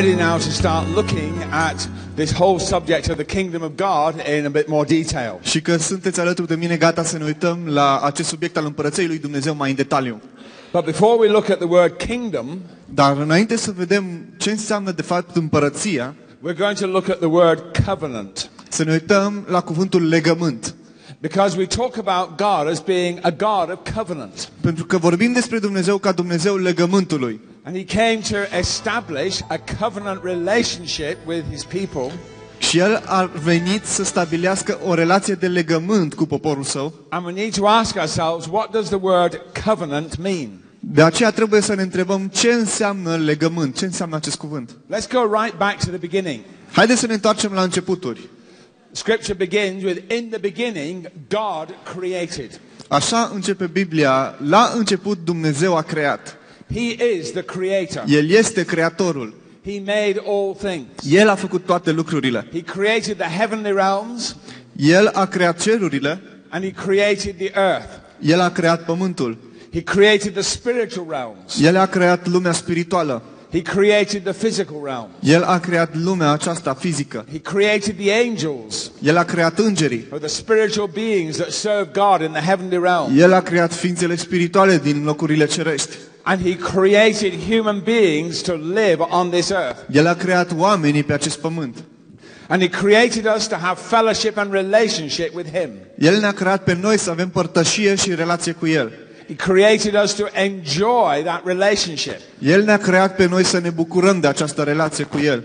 ready now to start looking at this whole subject of the kingdom of God in a bit more detail. Și că sunteți alături de mine gata să ne uităm la acest subiect al împărăției lui Dumnezeu mai în detaliu. But before we look at the word kingdom, Dar înainte să vedem ce înseamnă de fapt împărăția, we're going to look at the word covenant. să ne uităm la cuvântul legământ. Because we talk about God as being a God of covenant. Pentru că vorbim despre Dumnezeu ca Dumnezeul legământului. And he came to establish a covenant relationship with his people. Și El a venit să stabilească o relație de legământ cu poporul său. And we need to ask ourselves, what does the word covenant mean? De aceea trebuie să ne întrebăm ce înseamnă legământ, ce înseamnă acest cuvânt. Let's go right back to the beginning. Haideți să ne întoarcem la începuturi. Scripture begins with, in the beginning, God created. Așa începe Biblia. La început Dumnezeu a creat. He is the creator. El este creatorul. He made all things. El a făcut toate lucrurile. He created the heavenly realms El a creat cerurile. and he created the earth. El a creat pământul. He created the spiritual realms. El a creat lumea spirituală. He created the physical realm. El a creat lumea aceasta fizică. He created the angels, El a creat îngerii. or the spiritual beings that serve God in the heavenly realm. El a creat ființele spirituale din locurile cerești. And he created human beings to live on this earth. El a creat oamenii pe acest pământ. And he created us to have fellowship and relationship with him. El ne-a creat pe noi să avem părtășie și relație cu El. He created us to enjoy that relationship. El ne-a creat pe noi să ne bucurăm de această relație cu El.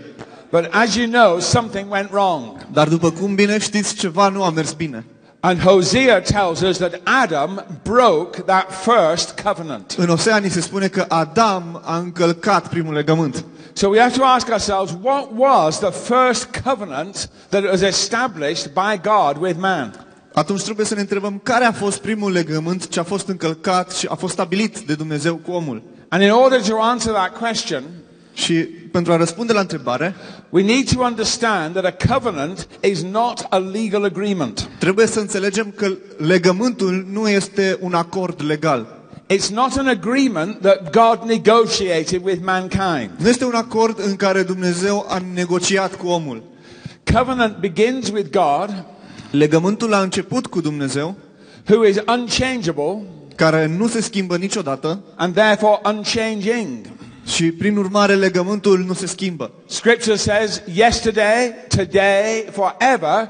But as you know, something went wrong. Dar după cum bine știți, ceva nu a mers bine. And Hosea tells us that Adam broke that first covenant. În Osea ni se spune că Adam a încălcat primul legământ. So we have to ask ourselves, what was the first covenant that was established by God with man? Atunci trebuie să ne întrebăm care a fost primul legământ ce a fost încălcat și a fost stabilit de Dumnezeu cu omul. And in order to answer that question, Și pentru a răspunde la întrebare, we need to understand that a covenant is not a legal agreement. trebuie să înțelegem că legământul nu este un acord legal. It's not an agreement that God negotiated with mankind. Nu este un acord în care Dumnezeu a negociat cu omul. Covenant begins with God, Legământul a început cu Dumnezeu, who is unchangeable care nu se schimbă niciodată and therefore unchanging. Și prin urmare legământul nu se schimbă. Scripture says, yesterday, today, forever,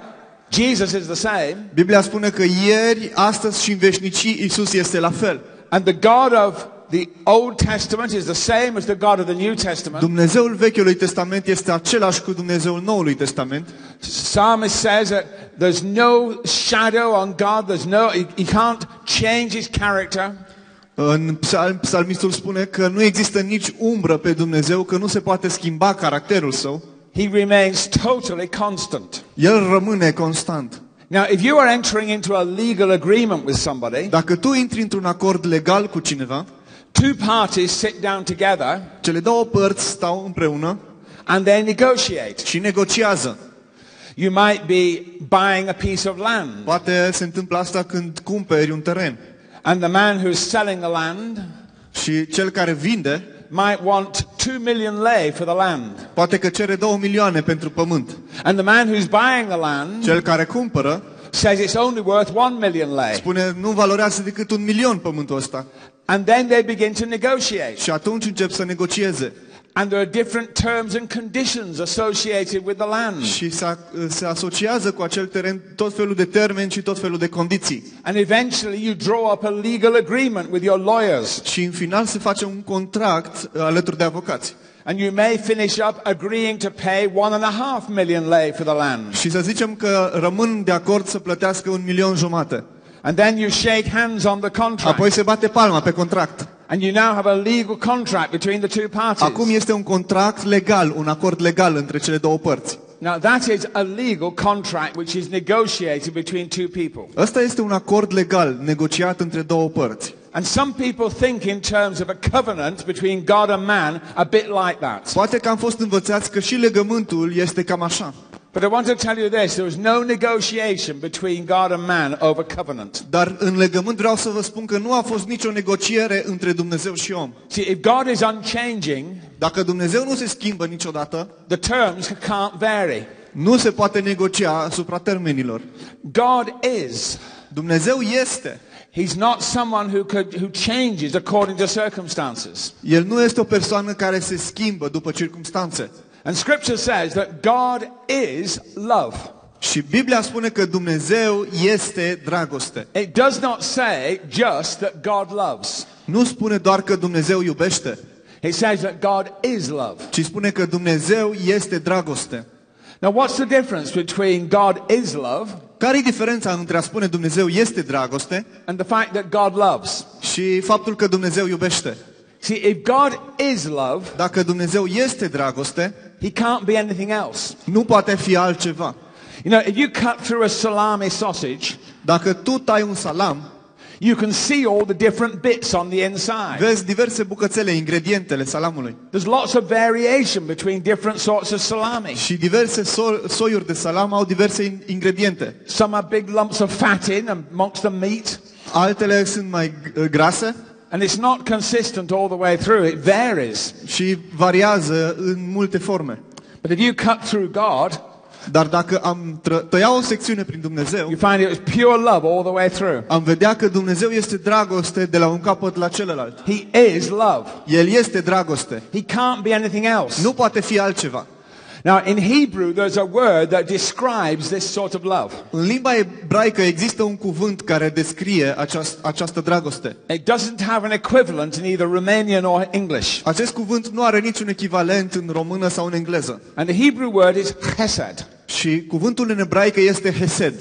Jesus is the same. Biblia spune că ieri, astăzi și în veșnicii Isus este la fel. And the God of the Old Testament is the same as the God of the New Testament. Dumnezeul Vechiului Testament este același cu Dumnezeul Noului Testament. Psalmist says that there's no shadow on God, there's no, he, he can't change his character. În psalm, psalmistul spune că nu există nici umbră pe Dumnezeu, că nu se poate schimba caracterul său. He remains totally constant. El rămâne constant. Now, if you are entering into a legal agreement with somebody, Dacă tu intri într-un acord legal cu cineva, two parties sit down together cele două părți stau împreună and they negotiate. și negociază. You might be buying a piece of land, Poate se întâmplă asta când cumperi un teren and the man who's selling the land și cel care vinde might want two million lei for the land. poate că cere 2 milioane pentru pământ. And the man who's buying the land Cel care cumpără says it's only worth one million lei. spune nu valorează decât un milion pământul ăsta. And then they begin to negotiate. Și atunci încep să negocieze. And there are different terms and conditions associated with the land. Și se, se asociază cu acel teren tot felul de termeni și tot felul de condiții. And eventually you draw up a legal agreement with your lawyers. Și în final se face un contract uh, alături de avocați. And you may finish up agreeing to pay one and a half million lei for the land. Și să zicem că rămân de acord să plătească un milion jumate. And then you shake hands on the contract. Apoi se bate palma pe contract. And you now have a legal contract between the two parties. Acum este un contract legal, un acord legal între cele două părți. Now that is a legal contract which is negotiated between two people. Ăsta este un acord legal negociat între două părți. And some people think in terms of a covenant between God and man a bit like that. Poate că am fost învățați că și legământul este cam așa. But I want to tell you this there was no negotiation between God and man over covenant. Dar în legământ vreau să vă spun că nu a fost nicio negociere între Dumnezeu și om. See, if God is unchanging, Dacă Dumnezeu nu se schimbă niciodată, the terms can't vary. nu se poate negocia asupra termenilor. God is. Dumnezeu este. He's not someone who, could, who changes according to circumstances. El nu este o persoană care se schimbă după circumstanțe. And scripture says that God is love. Și Biblia spune că Dumnezeu este dragoste. It does not say just that God loves. Nu spune doar că Dumnezeu iubește, It says that God is love. ci spune că Dumnezeu este dragoste. Now, what's the difference between God is love Care e diferența între a spune Dumnezeu este dragoste and the fact that God loves? și faptul că Dumnezeu iubește? See, if God is love, Dacă Dumnezeu este dragoste, he can't be anything else. nu poate fi altceva. You know, if you cut through a salami sausage, Dacă tu tai un salam, you can see all the different bits on the inside. vezi diverse bucățele, ingredientele salamului There's lots of variation between different sorts of salami. și diverse so- soiuri de salam au diverse in- ingrediente. Some are big lumps of fat in amongst the meat, Altele sunt mai g- grase and it's not consistent all the way through. It varies. și variază în multe forme. But if you cut through God, Dar dacă am tră- tăia o secțiune prin Dumnezeu, you find it was pure love all the way through. am vedea că Dumnezeu este dragoste de la un capăt la celălalt. He is love. El este dragoste. He can't be anything else. Nu poate fi altceva. Now, in Hebrew, there's a word that describes this sort of love. În limba ebraică există un cuvânt care descrie aceast, această dragoste. It doesn't have an equivalent in either Romanian or English. Acest cuvânt nu are niciun echivalent în română sau în engleză. And the Hebrew word is chesed. Și cuvântul în ebraică este hesed.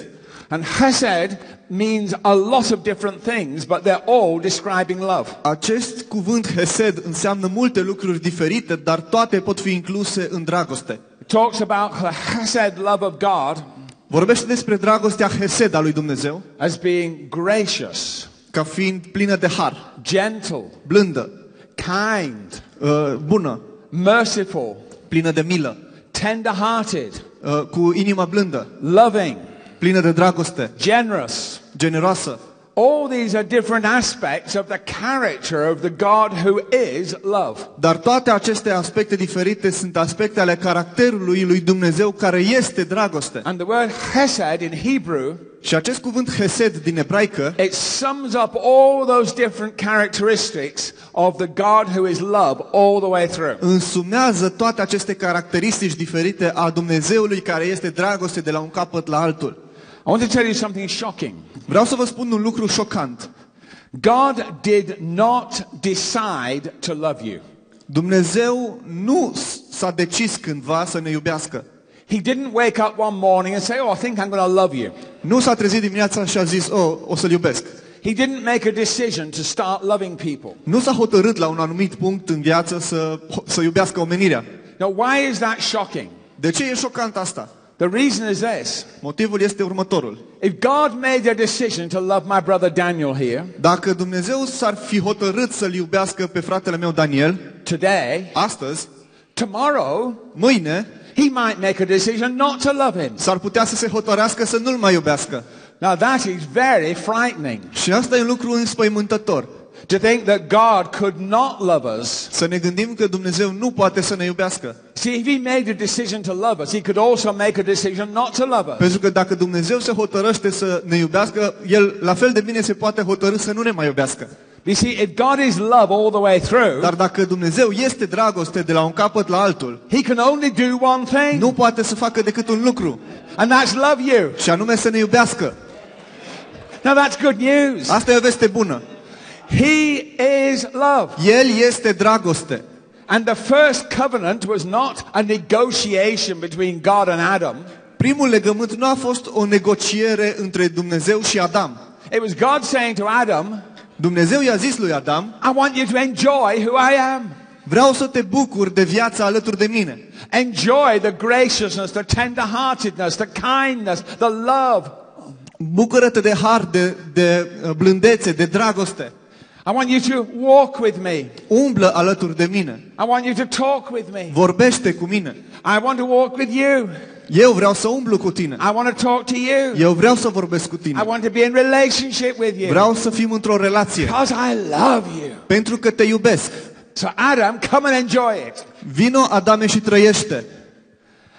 And chesed means a lot of different things, but they're all describing love. Acest cuvânt hesed înseamnă multe lucruri diferite, dar toate pot fi incluse în dragoste. Talks about the chesed love of God Vorbește despre dragostea hesed a lui Dumnezeu. as being gracious, ca fiind plină de har, gentle, blândă, kind, uh, bună, merciful, plină de milă, tender-hearted, uh, cu inima blândă, loving, plină de dragoste, generous. generoasă. All these are different aspects of the character of the God who is love. Dar toate aceste aspecte diferite sunt aspecte ale caracterului lui Dumnezeu care este dragoste. And the word chesed in Hebrew, Și acest cuvânt hesed din ebraică it sums up all those different characteristics of the God who is love all the way through. însumează toate aceste caracteristici diferite a Dumnezeului care este dragoste de la un capăt la altul. I want to tell you something shocking. Vreau să vă spun un lucru șocant. God did not decide to love you. Dumnezeu nu s- s-a decis cândva să ne iubească. He didn't wake up one morning and say, Oh, I think I'm going to love you. Nu s-a trezit dimineața și a zis, oh, o să-l iubesc. He didn't make a decision to start loving people. Nu s-a hotărât la un anumit punct în viață să, să iubească omenirea. Now, why is that shocking? De ce e șocant asta? The reason is this. Motivul este următorul. If God made a decision to love my brother Daniel here Dacă Dumnezeu s-ar fi hotărât să-l iubească pe fratele meu Daniel, today, astăzi, tomorrow, mâine, he might make a decision not to love him. s-ar putea să se hotărească să nu-l mai iubească. Now, that is very frightening Și asta e un lucru înspăimântător. To think that God could not love us. Să ne gândim că Dumnezeu nu poate să ne iubească. See, if he made a decision to love us, he could also make a decision not to love us. Pentru că dacă Dumnezeu se hotărăște să ne iubească, El la fel de bine se poate hotărâ să nu ne mai iubească. You see, if God is love all the way through, Dar dacă Dumnezeu este dragoste de la un capăt la altul, he can only do one thing, nu poate să facă decât un lucru, and that's love you. și anume să ne iubească. Now, that's good news. Asta e o veste bună. He is love. El este dragoste. And the first covenant was not a negotiation between God and Adam. Primul legământ nu a fost o negociere între Dumnezeu și Adam. It was God saying to Adam, Dumnezeu i-a zis lui Adam, I want you to enjoy who I am. vreau să te bucuri de viața alături de mine. Enjoy the graciousness, the tender-heartedness, the kindness, the love. Bucură-te de har, de, de uh, blândețe, de dragoste. I want you to walk with me. Umblă alături de mine. I want you to talk with me. Vorbește cu mine. I want to walk with you. Eu vreau să umblu cu tine. I want to talk to you. Eu vreau să vorbesc cu I tine. want to be in relationship with you. Vreau să fim într-o relație. Because I love you. Pentru că te iubesc. So Adam, come and enjoy it. Vino, Adame, și trăiește.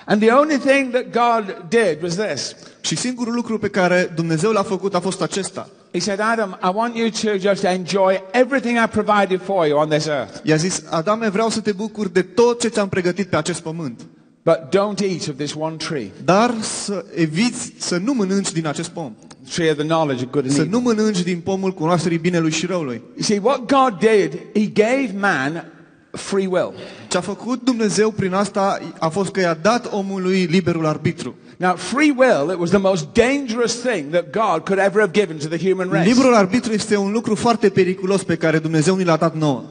And the only thing that God did was this. Și singurul lucru pe care Dumnezeu l-a făcut a fost acesta. He said, Adam, I want you to just enjoy everything I provided for you on this earth. I-a zis, Adame, vreau să te bucuri de tot ce ți-am pregătit pe acest pământ. But don't eat of this one tree, Dar să eviți să nu mănânci din acest pom. tree of the knowledge of good and Să evil. nu mănânci din pomul cunoașterii binelui și răului. You see, what God did, He gave man free will. Ce a făcut Dumnezeu prin asta a fost că i-a dat omului liberul arbitru. Now, free will, it was the most dangerous thing that God could ever have given to the human race. Liberul arbitru este un lucru foarte periculos pe care Dumnezeu ni l-a dat nouă.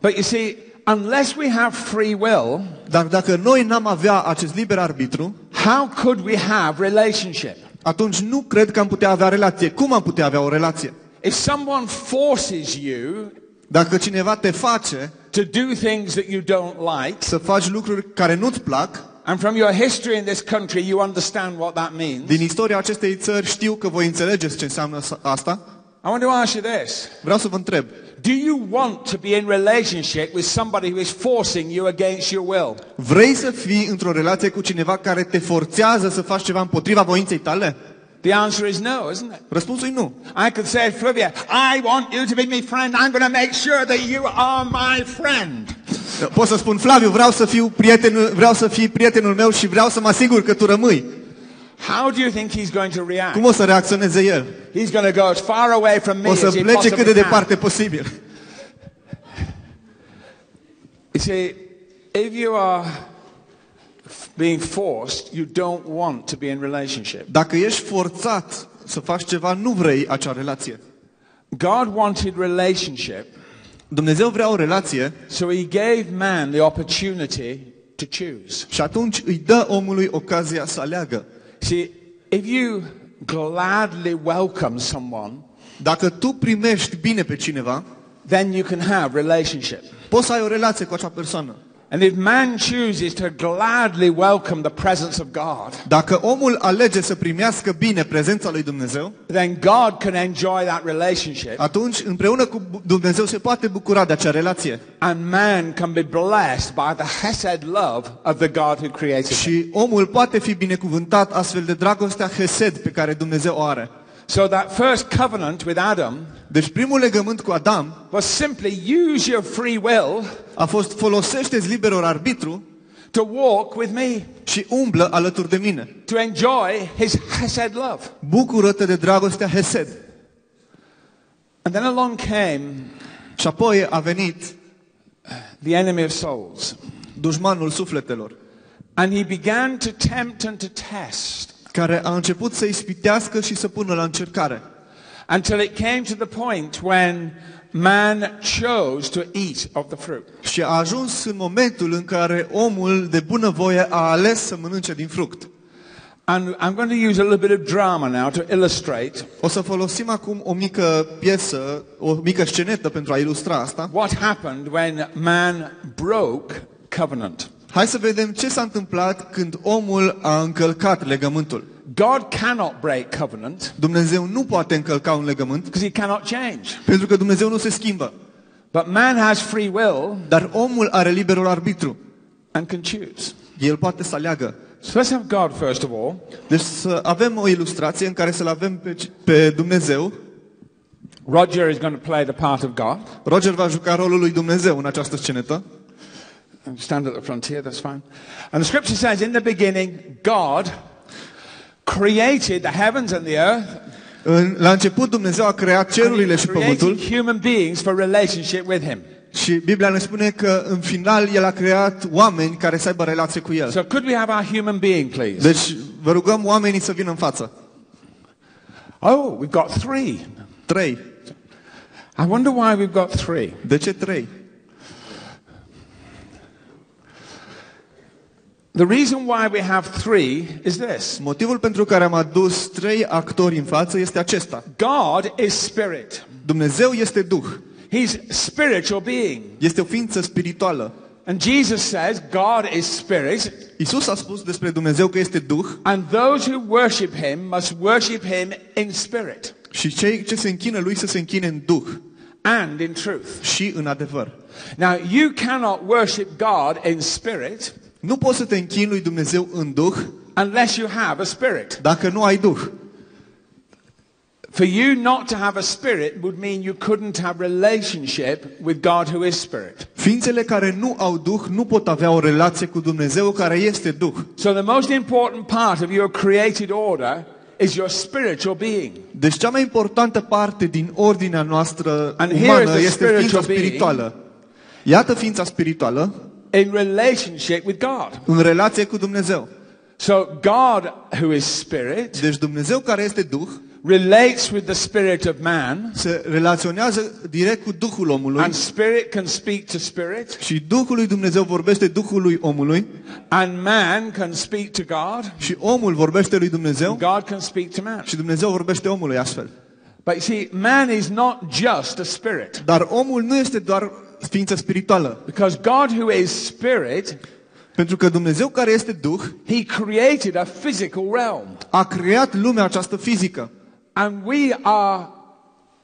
But you see, unless we have free will, Dar dacă noi n-am avea acest liber arbitru, how could we have relationship? atunci nu cred că am putea avea relație. Cum am putea avea o relație? If someone forces you Dacă cineva te face to do things that you don't like, să faci lucruri care nu-ți plac, and from your history in this country, you understand what that means. din istoria acestei țări știu că voi înțelegeți ce înseamnă asta, I want to ask you this. vreau să vă întreb. Do you want to be in relationship with somebody who is forcing you against your will? Vrei să fii într-o relație cu cineva care te forțează să faci ceva împotriva voinței tale? The answer is no, isn't it? Răspunsul e nu. I could say, Flavia, I want you to be my friend. I'm going to make sure that you are my friend. Pot să spun, Flaviu, vreau să fiu prietenul, vreau să fii prietenul meu și vreau să mă asigur că tu rămâi. How do you think he's going to react? Cum o să reacționeze el? He's going to go as far away from me O să as he plece cât possibly de can. departe posibil. You see, if you are f- being forced, you don't want to be in relationship. Dacă ești forțat să faci ceva, nu vrei acea relație. God wanted relationship, Dumnezeu vrea o relație so he gave man the opportunity to choose. și atunci îi dă omului ocazia să aleagă. See, if you gladly welcome someone, Dacă tu primești bine pe cineva, then you can have relationship. poți să ai o relație cu acea persoană. And if man chooses to gladly welcome the presence of God, Dacă omul alege să primească bine prezența lui Dumnezeu, then God can enjoy that relationship atunci împreună cu Dumnezeu se poate bucura de acea relație. and man can be blessed by the hesed love of the God who created him. Și omul poate fi binecuvântat astfel de dragostea Hesed pe care Dumnezeu o are. So that first covenant with Adam Deci primul legământ cu Adam was simply use your free will a fost folosește-ți liberul arbitru to walk with me, și umblă alături de mine. to enjoy his hesed love. Bucură-te de dragostea Hesed. And then along came Și apoi a venit the enemy of souls. dușmanul sufletelor, And he began to tempt and to test care a început să ispitească și să pună la încercare. until it came to the point when man chose to eat of the fruit. Și a ajuns în momentul în care omul de bunăvoie a ales să mănânce din fruct. And I'm going to use a little bit of drama now to illustrate O să folosim acum o mică piesă, o mică scenetă pentru a ilustra asta. what happened when man broke covenant. Hai să vedem ce s-a întâmplat când omul a încălcat legământul. God cannot break covenant Dumnezeu nu poate încălca un legământ because he cannot change. pentru că Dumnezeu nu se schimbă. But man has free will Dar omul are liberul arbitru. and can choose. El poate să aleagă. So let's have God first of all. Deci să avem o ilustrație în care să-L avem pe, pe Dumnezeu. Roger is going to play the part of God. Roger va juca rolul lui Dumnezeu în această scenetă. Stand at the front here, that's fine. And the scripture says, in the beginning, God created the heavens and the earth, În, la început Dumnezeu a creat and cerurile he și pământul created human beings for relationship with him. și Biblia ne spune că în final El a creat oameni care să aibă relație cu El. So could we have our human being, please? Deci vă rugăm oamenii să vină în față. Oh, we've got three. Trei. I wonder why we've got three. De ce trei? The reason why we have three is this. Motivul pentru care am adus trei actori în față este acesta. God is spirit. Dumnezeu este Duh. He's spiritual being. Este o ființă spirituală. And Jesus says God is spirit, Isus a spus despre Dumnezeu că este Duh and those who worship him must worship him in spirit și cei ce se închină lui să se închine în Duh and in truth. și în adevăr. Now, you cannot worship God in spirit Nu poți să te închini lui Dumnezeu în Duh unless you have a spirit. dacă nu ai Duh. For you not to have a spirit would mean you couldn't have relationship with God who is spirit. Ființele care nu au Duh nu pot avea o relație cu Dumnezeu care este Duh. So the most important part of your created order is your spiritual being. Deci cea mai importantă parte din ordinea noastră And here umană is the este ființa spiritual being. spirituală. Iată ființa spirituală in relationship with God. în relație cu Dumnezeu. So God, who is spirit, Deci Dumnezeu care este Duh relates with the spirit of man, se relaționează direct cu Duhul omului and spirit can speak to spirit, și Duhul lui Dumnezeu vorbește Duhului omului and man can speak to God, și omul vorbește lui Dumnezeu and God can speak to man. și Dumnezeu vorbește omului astfel. But you see, man is not just a spirit, Dar omul nu este doar ființă spirituală, because God, who is spirit, pentru că Dumnezeu care este Duh He created a physical realm, a creat lumea aceasta fizică. and we are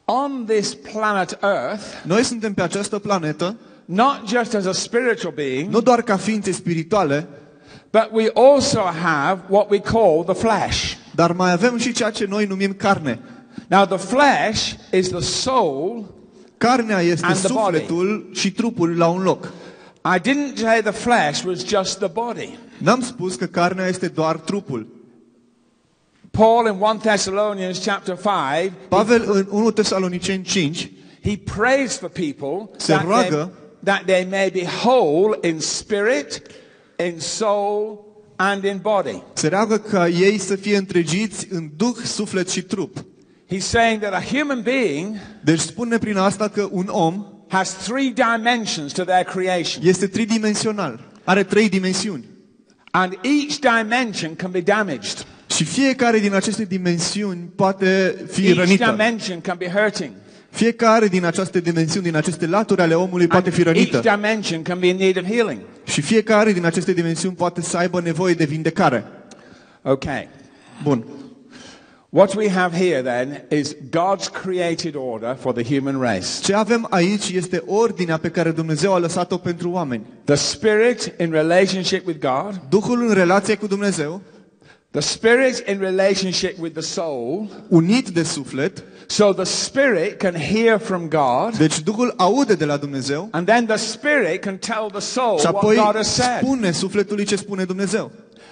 on this planet Earth Noi suntem pe această planetă not just as a spiritual being, nu doar ca ființe spirituale, but we also have what we call the flesh. dar mai avem și ceea ce noi numim carne. Now, the flesh is the soul. Carnea este And the body. sufletul și trupul la un loc. I didn't say the flesh was just the body. N-am spus că carnea este doar trupul. Paul in 1 Thessalonians chapter 5, Pavel în 1 Tesaloniceni 5 he prays for people Se that they, roagă. that they may be whole in spirit, in soul, and in body. se roagă ca ei să fie întregiți în duh, suflet și trup. He's saying that a human being Deci spune prin asta că un om has three dimensions to their creation. este tridimensional. Are trei dimensiuni. And each dimension can be damaged. Și fiecare din aceste dimensiuni poate fi Each rănită. dimension can be hurting. Fiecare din aceste dimensiuni, din aceste laturi ale omului poate fi And each rănită. dimension can be in need of healing. Și fiecare din aceste dimensiuni poate să aibă nevoie de vindecare. Okay. Bun. What we have here then is God's created order for the human race. Ce avem aici este ordinea pe care Dumnezeu a lăsat-o pentru oameni. The spirit in relationship with God, Duhul în relație cu Dumnezeu, the spirit in relationship with the soul, unit de suflet, so the spirit can hear from God, deci Duhul aude de la Dumnezeu and then the spirit can tell the soul și what apoi God has said. spune sufletului ce spune Dumnezeu.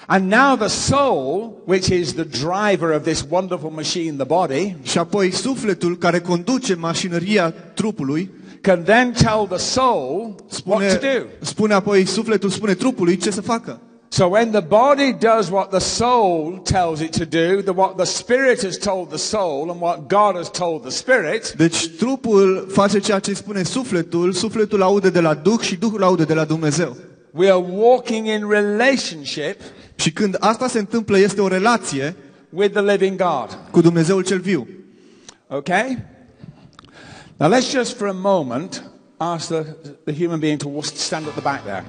And now the soul, which is the driver of this wonderful machine, the body, Și apoi sufletul care conduce mașinăria trupului can then tell the soul what spune, to do. spune apoi sufletul spune trupului ce să facă. So when the body does what the soul tells it to do, the, what the spirit has told the soul and what God has told the spirit, Deci trupul face ceea ce spune sufletul, sufletul aude de la Duh și Duhul aude de la Dumnezeu. we are walking in relationship Și când asta se întâmplă, este o relație with the living God. cu Dumnezeul cel viu. Okay? Now let's just for a moment ask the, the human being to stand at the back there.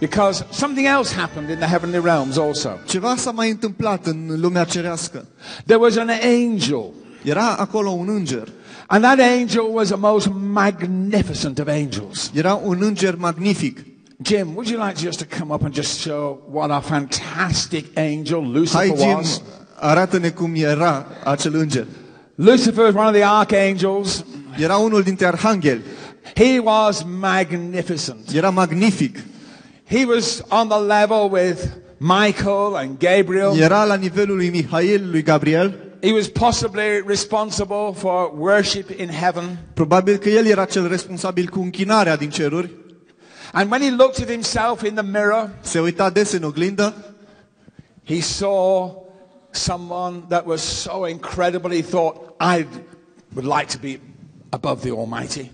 Because something else happened in the heavenly realms also. Ceva s-a mai întâmplat în lumea cerească. There was an angel, Era acolo un înger. and that angel was a most magnificent of angels. Era un înger magnific. Jim, would you like just to come up and just show what a fantastic angel Lucifer Hai, Jim, was? arată-ne cum era acel înger. Lucifer was one of the archangels. Era unul dintre arhangheli. He was magnificent. Era magnific. He was on the level with Michael and Gabriel. Era la nivelul lui Mihail, lui Gabriel. He was possibly responsible for worship in heaven. Probabil că el era cel responsabil cu închinarea din ceruri. And when he looked at himself in the mirror, Se uita des în oglindă he saw someone that was so incredible he thought, I would like to be above the Almighty.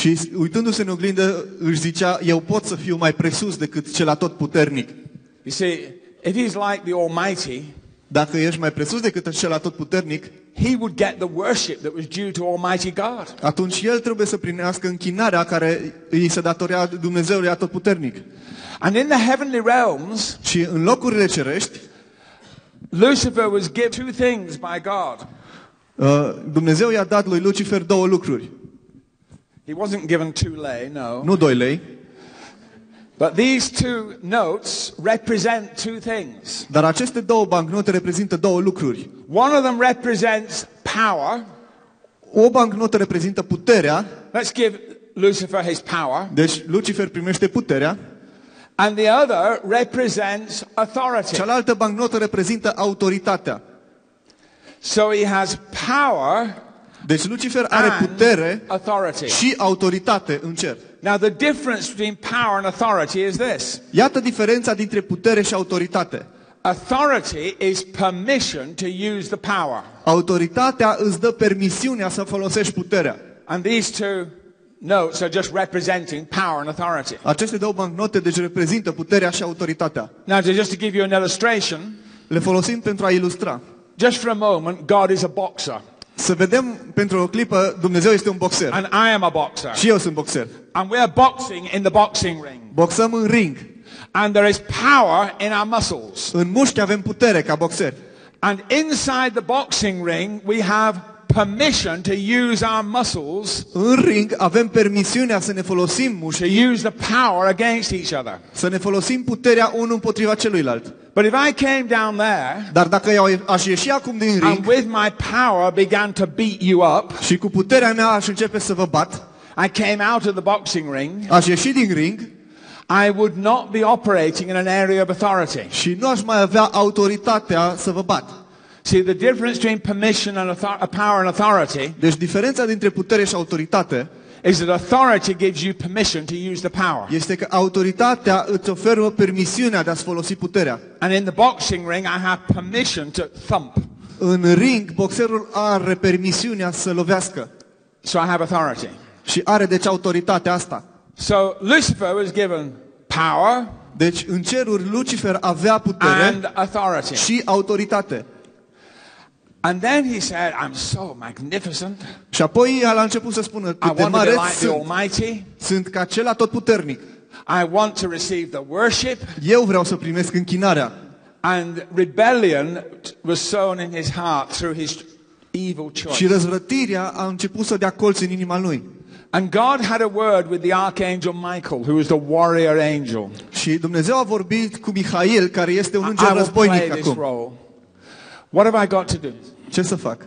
și uitându-se în oglindă își zicea, eu pot să fiu mai presus decât cel atotputernic. You see, if he's like the Almighty, Dacă ești mai presus decât cel atotputernic, he would get the worship that was due to Almighty God. atunci el trebuie să primească închinarea care îi se datorea Dumnezeului atotputernic. And in the heavenly realms, Și în locurile cerești, Lucifer was given two things by God. uh, Dumnezeu i-a dat lui Lucifer două lucruri. He wasn't given two lei, no. Nu doi lei, But these two notes represent two things. dar aceste două bancnote reprezintă două lucruri. One of them represents power. O bancnotă reprezintă puterea, Let's give Lucifer his power. deci Lucifer primește puterea, And the other represents authority. cealaltă bancnotă reprezintă autoritatea. So he has power Deci Lucifer are and putere authority. și autoritate în cer. Now, the difference between power and authority is this Iată diferența dintre putere și autoritate. authority is permission to use the power. Autoritatea îți dă permisiunea să folosești puterea. And these two notes are just representing power and authority. Aceste două bancnote deci reprezintă puterea și autoritatea. Now, to just to give you an illustration, Le folosim pentru a ilustra. just for a moment, God is a boxer, Să vedem pentru o clipă, Dumnezeu este un boxer. and I am a boxer. Și eu sunt boxer. And we're boxing in the boxing ring. Boxăm în ring. And there is power in our muscles. În mușchi avem putere ca boxeri. And inside the boxing ring, we have permission to use our muscles În ring avem permisiunea să ne folosim to mușchii, use the power against each other. să ne folosim puterea unul împotriva celuilalt. But if I came down there Dar dacă eu aș ieși acum din ring and with my power began to beat you up, și cu puterea mea aș începe să vă bat, I came out of the boxing ring, aș ieși din ring I would not be operating in an area of authority. și nu aș mai avea autoritatea să vă bat. See, the difference between permission and author- uh, power and authority Deci diferența dintre putere și autoritate is that authority gives you permission to use the power. este că autoritatea îți oferă permisiunea de a-ți folosi puterea. And in the boxing ring, I have permission to thump. În ring, boxerul are permisiunea să lovească So I have authority. și are deci autoritatea asta. So Lucifer was given power Deci în ceruri Lucifer avea putere and authority. și autoritate. And then he said, I'm so magnificent. Și apoi el a început să spună, I cât de want to be mare like the sunt, Almighty. sunt ca cel atotputernic. I want to receive the worship. Eu vreau să primesc închinarea. And rebellion was sown in his heart through his evil Și choice. răzvrătirea a început să dea colți în inima lui. And God had a word with the archangel Michael, who was the warrior angel. Și Dumnezeu a vorbit cu Mihail, care este un I înger will războinic play this acum. role. What have I got to do? Ce să fac?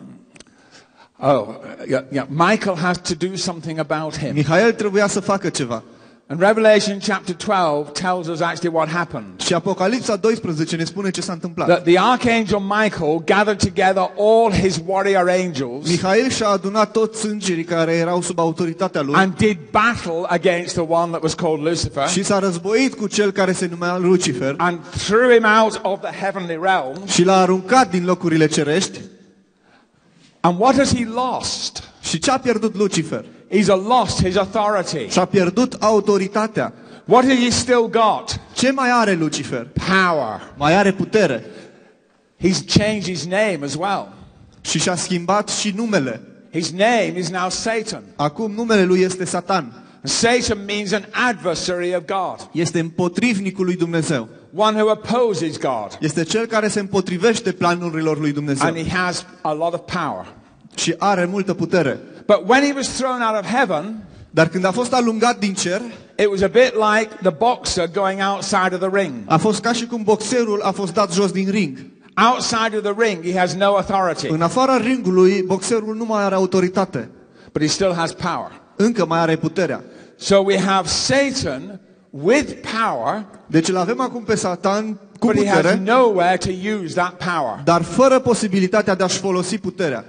Oh, yeah, yeah. Michael has to do something about him. Mihail trebuia să facă ceva. And Revelation chapter 12 tells us actually what happened. Și Apocalipsa 12 ne spune ce s-a întâmplat. That the archangel Michael gathered together all his warrior angels Mihail și-a adunat toți îngerii care erau sub autoritatea lui and did battle against the one that was called Lucifer și s-a războit cu cel care se numea Lucifer and threw him out of the heavenly realm. și l-a aruncat din locurile cerești. And what has he lost? Și ce a pierdut Lucifer? He's lost his authority. Și-a pierdut autoritatea. What has he still got? Ce mai are Lucifer? Power. Mai are putere. He's changed his name as well. Și și-a schimbat și numele. His name is now Satan. Acum numele lui este Satan. And Satan means an adversary of God, Este împotrivnicul lui Dumnezeu. one who opposes God. Este cel care se împotrivește planurilor lui Dumnezeu. And he has a lot of power. Și are multă putere. But when he was thrown out of heaven, Dar când a fost alungat din cer, it was a bit like the boxer going outside of the ring. a fost ca și cum boxerul a fost dat jos din ring. Outside of the ring, he has no authority, În afara ringului, boxerul nu mai are autoritate. but he still has power. Încă mai are puterea. So we have Satan with power, Deci îl avem acum pe Satan cu but he has putere, nowhere to use that power. dar fără posibilitatea de a-și folosi puterea.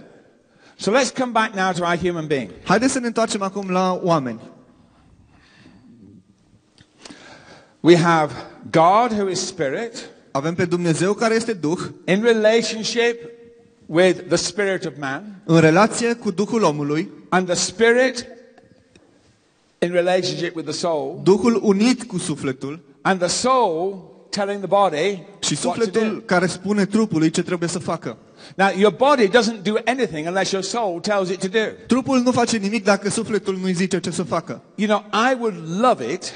So let's come back now to our human being. Haideți să ne întoarcem acum la oameni. We have God, who is spirit, Avem pe Dumnezeu care este Duh, in relationship with the spirit of man, în relație cu Duhul omului, and the spirit in relationship with the soul, Duhul unit cu sufletul and the soul telling the body, Și what to do. sufletul care spune trupului ce trebuie să facă. Now, your body doesn't do anything unless your soul tells it to do. Trupul nu face nimic dacă sufletul nu-i zice ce să facă. You know, I would love it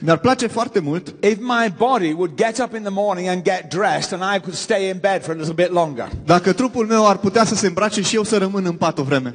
Mi-ar place foarte mult if my body would get up in the morning and get dressed and I could stay in bed for a little bit longer. dacă trupul meu ar putea să se îmbrace și eu să rămân în pat o vreme.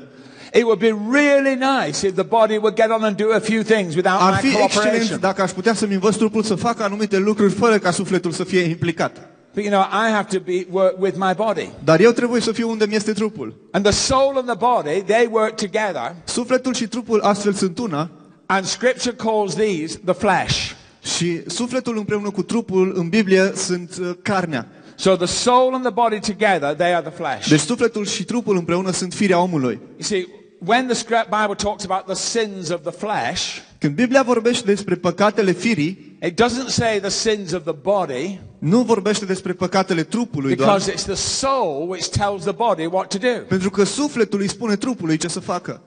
It would be really nice if the body would get on and do a few things without Ar my fi excelent cooperation. dacă aș putea să-mi învăț trupul să facă anumite lucruri fără ca sufletul să fie implicat. But you know, I have to be work with my body. Dar eu trebuie să fiu unde mi este trupul. And the soul and the body, they work together. Sufletul și trupul astfel sunt una And scripture calls these the flesh. și sufletul împreună cu trupul în Biblie sunt uh, carnea. So the soul and the body together, they are the flesh. Deci sufletul și trupul împreună sunt firea omului. You see, when the scr- Bible talks about the sins of the flesh, Când Biblia vorbește despre păcatele firii, it doesn't say the sins of the body nu vorbește despre păcatele trupului doar, because it's the soul which tells the body what to do. pentru că sufletul îi spune trupului ce să facă.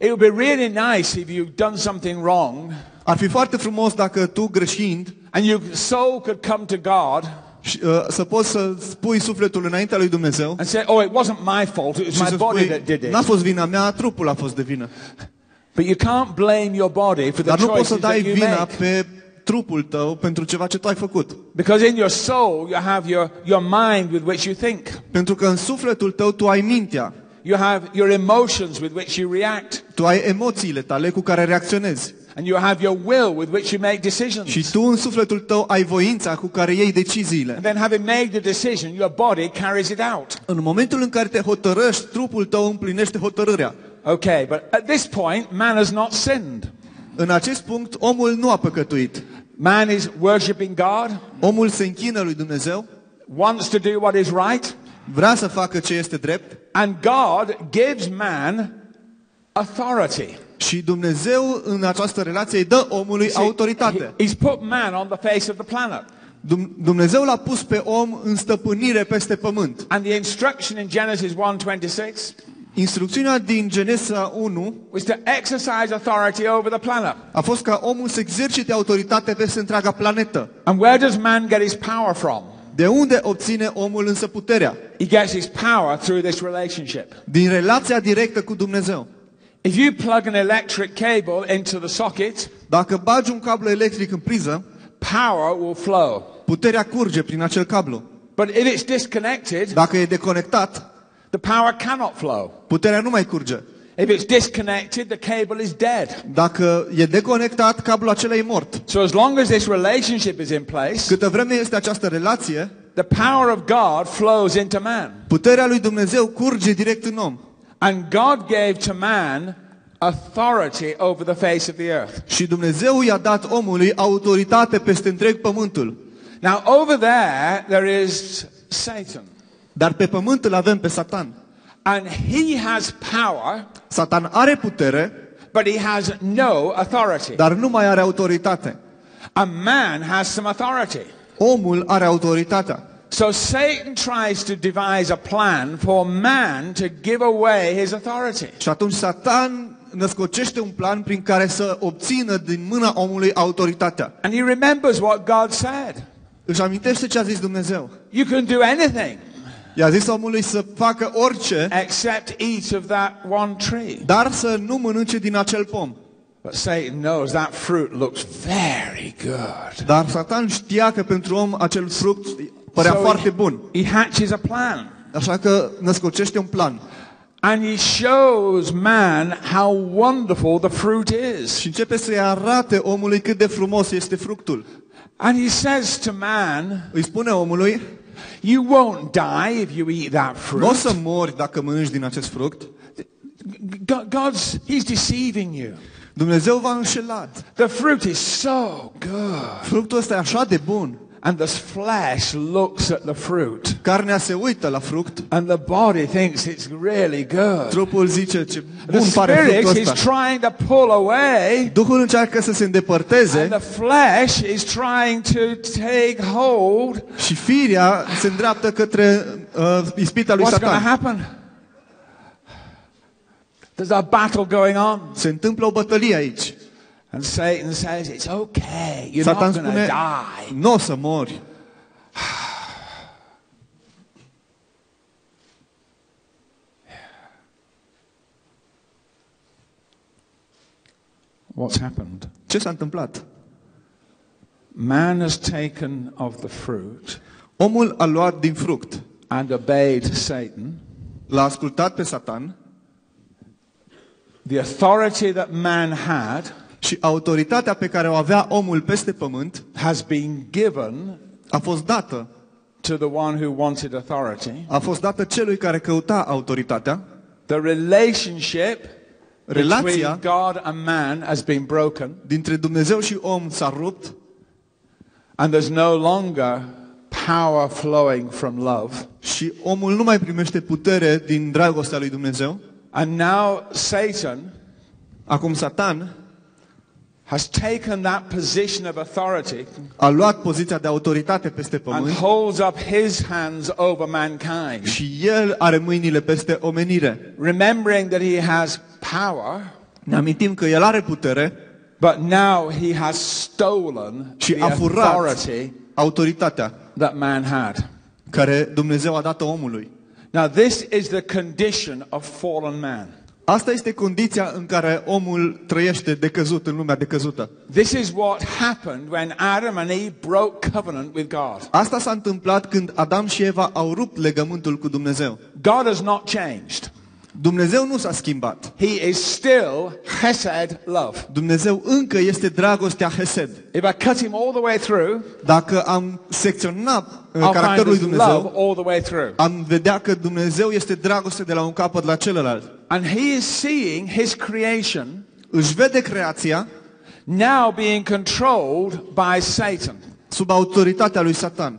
It would be really nice if you've done something wrong Ar fi foarte frumos dacă tu greșind and your soul could come to God și, uh, să poți să spui sufletul înaintea lui Dumnezeu and say, "Oh, it wasn't my fault; it was și my să body spui, that did n-a it." fost vina mea, trupul a fost de vină. But you can't blame your body for the Dar nu poți să choices that dai you vina make. pe trupul tău pentru ceva ce tu ai făcut. Because in your soul, you have your, your mind with which you think. Pentru că în sufletul tău tu ai mintea, You have your emotions with which you react. tu ai emoțiile tale cu care reacționezi. And you have your will with which you make decisions. Și tu în sufletul tău ai voința cu care iei deciziile. And then having made the decision, your body carries it out. În momentul în care te hotărăști, trupul tău împlinește hotărârea. Okay, but at this point, man has not sinned. În acest punct, omul nu a păcătuit. Man is worshipping God, Omul se închină lui Dumnezeu, wants to do what is right, vrea să facă ce este drept and God gives man authority. și Dumnezeu în această relație îi dă omului See, autoritate. he- he's put man on the face of the planet. Dum- Dumnezeu l-a pus pe om în stăpânire peste pământ. And the instruction in Genesis 1:26 Instrucțiunea din Genesa 1 was to exercise authority over the planet. a fost ca omul să exercite autoritate peste întreaga planetă. And where does man get his power from? De unde obține omul însă puterea? He gets his power through this relationship. Din relația directă cu Dumnezeu. If you plug an electric cable into the socket, Dacă bagi un cablu electric în priză, power will flow. puterea curge prin acel cablu. But if it's disconnected, Dacă e deconectat, the power cannot flow. puterea nu mai curge. If it's disconnected, the cable is dead. Dacă e deconectat, cablul acela e mort. So as long as this relationship is in place, Câtă vreme este această relație, the power of God flows into man. puterea lui Dumnezeu curge direct în om. And God gave to man authority over the face of the earth. Și Dumnezeu i-a dat omului autoritate peste întreg pământul. Now over there, there is Satan. Dar pe pământ îl avem pe Satan. And he has power, Satan are putere, but he has no authority. dar nu mai are autoritate. A man has some authority. Omul are autoritatea. So Satan tries to devise a plan for man to give away his authority. Și atunci Satan născocește un plan prin care să obțină din mâna omului autoritatea. And he remembers what God said. Își amintește ce a zis Dumnezeu. You can do anything I-a zis omului să facă orice, except eat of that one tree. dar să nu mănânce din acel pom. But Satan knows that fruit looks very good. Dar Satan știa că pentru om acel fruct părea foarte bun. he, he hatches a plan. Așa că născocește un plan. And he shows man how wonderful the fruit is. Și începe să-i arate omului cât de frumos este fructul. And he says to man, Îi spune omului, You won't die if you eat that nu o fruit. să mori dacă mănânci din acest fruct. God- God's, he's deceiving you. Dumnezeu v-a înșelat. The fruit is so good. Fructul ăsta e așa de bun. And the flesh looks at the fruit. Carnea se uită la fruct. And the body thinks it's really good. Trupul zice ce The bun pare spirit fructul is ăsta. trying to pull away. Duhul încearcă să se îndepărteze And the flesh is trying to take hold. și firea se îndreaptă către uh, ispita lui What's going to Satan. happen? There's a battle going on. Se întâmplă o bătălie aici. And Satan says, it's okay, you're Satan not spune, die. nu o să mori. What's happened? Ce s-a întâmplat? Man has taken of the fruit. Omul a luat din fruct. And obeyed Satan. L-a ascultat pe Satan. The authority that man had și autoritatea pe care o avea omul peste pământ has been given a fost dată. to the one who wanted authority. A fost dată celui care căuta autoritatea. The relationship between Relația God and man has been broken, dintre Dumnezeu și om s-a rupt and there's no longer power flowing from love. și omul nu mai primește putere din dragostea lui Dumnezeu. And now Satan Acum Satan has taken that position of authority a luat poziția de autoritate peste and pământ holds up his hands over mankind, și el are mâinile peste omenire. remembering that he has power, Ne amintim că el are putere but now he has stolen și the a furat authority autoritatea that man had. care Dumnezeu a dat-o omului. Now, this is the condition of fallen man. Asta este condiția în care omul trăiește decăzut în lumea decăzută. This is what happened when Adam and Eve broke covenant with God. Asta s-a întâmplat când Adam și Eva au rupt legământul cu Dumnezeu. God has not changed. Dumnezeu nu s-a schimbat. He is still Hesed love. Dumnezeu încă este dragostea Hesed. If I cut him all the way through, Dacă am secționat uh, I'll find caracterul lui there's love Dumnezeu, all the way through. am vedea că Dumnezeu este dragoste de la un capăt la celălalt. And he is seeing his creation Își vede creația now being controlled by Satan. sub autoritatea lui Satan.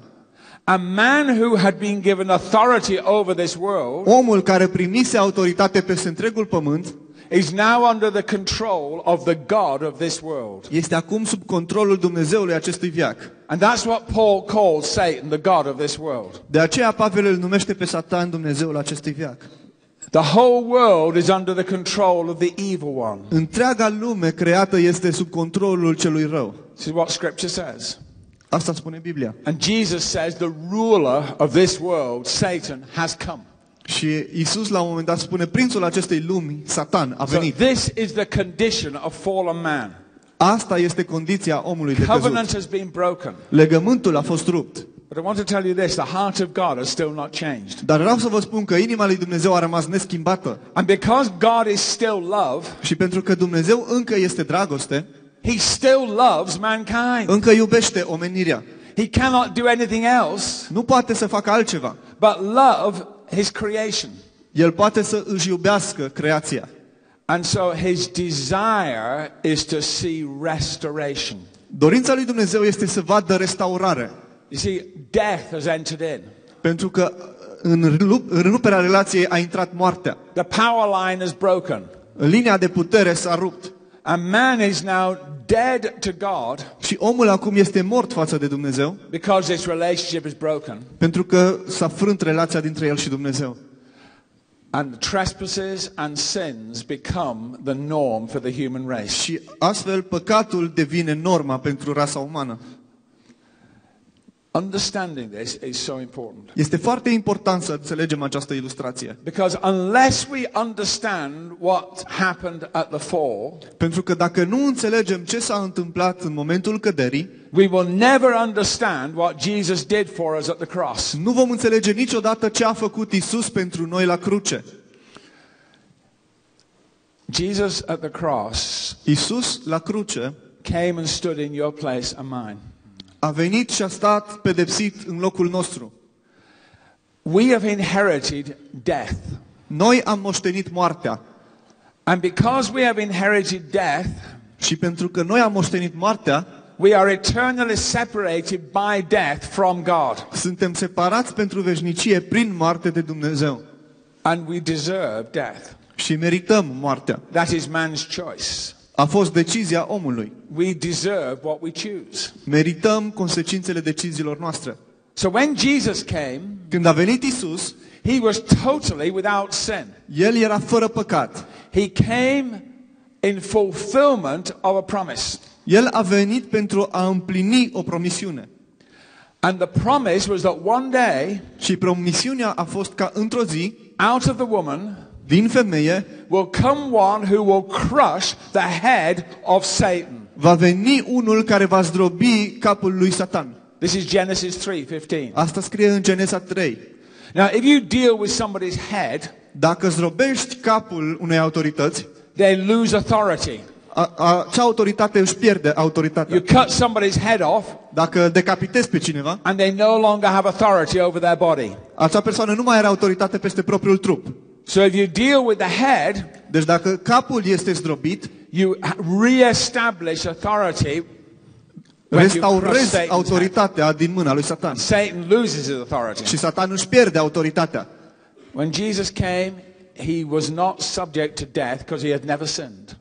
A man who had been given authority over this world Omul care primise autoritate peste întregul pământ is now under the control of the God of this world. este acum sub controlul Dumnezeului acestui viac. And that's what Paul calls Satan, the God of this world. De aceea Pavel îl numește pe Satan Dumnezeul acestui viac. The whole world is under the control of the evil one. Întreaga lume creată este sub controlul celui rău. This is what scripture says. Asta spune Biblia. And Jesus says the ruler of this world, Satan, has come. Și Isus la un moment dat spune, prințul acestei lumi, Satan, a So venit. this is the condition of fallen man. Asta este condiția omului de căzut. Covenant has been broken. Legământul a fost rupt. But I want to tell you this, the heart of God has still not changed. Dar vreau să vă spun că inima lui Dumnezeu a rămas neschimbată. And because God is still love, Și pentru că Dumnezeu încă este dragoste, he still loves mankind. încă iubește omenirea. He cannot do anything else Nu poate să facă altceva. but love his creation. El poate să își iubească creația. And so his desire is to see restoration. Dorința lui Dumnezeu este să vadă restaurare. You see, death has entered in. Pentru că în rup- în ruperea relației a intrat moartea. The power line is broken. Linia de putere s-a rupt. And man is now dead to God Și omul acum este mort față de Dumnezeu because this relationship is broken. pentru că s-a frânt relația dintre el și Dumnezeu. And trespasses and sins become the norm for the human race. Și astfel păcatul devine norma pentru rasa umană. Understanding this is so important. Este foarte important să înțelegem această ilustrație. Because unless we understand what happened at the fall, Pentru că dacă nu înțelegem ce s-a întâmplat în momentul căderii, we will never understand what Jesus did for us at the cross. nu vom înțelege niciodată ce a făcut Isus pentru noi la cruce. Jesus at the cross Isus la cruce came and stood in your place and mine. A venit și a stat pedepsit în locul nostru. We have inherited death. Noi am moștenit moartea And because we have inherited death, și pentru că noi am moștenit moartea, we are eternally separated by death from God. suntem separați pentru veșnicie prin moarte de Dumnezeu And we deserve death. și merităm moartea. That is man's choice. A fost decizia omului. We deserve what we choose. Merităm consecințele deciziilor noastre. So when Jesus came, Când a venit Isus, he was totally without sin. el era fără păcat. He came in fulfillment of a promise. El a venit pentru a împlini o promisiune. And the promise was that one day, Și promisiunea a fost ca într-o zi, out of the woman, din femeie will come one who will crush the head of Satan. va veni unul care va zdrobi capul lui Satan. This is Genesis 3:15. Asta scrie în Genesa 3. Now, if you deal with somebody's head, Dacă zdrobești capul unei autorități, they lose authority. a, a, acea autoritate își pierde You autoritatea. cut somebody's head off, Dacă decapitezi pe cineva, and they no longer have authority over their body. acea persoană nu mai are autoritate peste propriul trup. So if you deal with the head, Deci dacă capul este zdrobit, you re-establish authority when you crush restaurezi Satan's head. autoritatea din mâna lui Satan. Satan loses his authority. Și Satan își pierde autoritatea. When Jesus came, he was not subject to death because he had never sinned.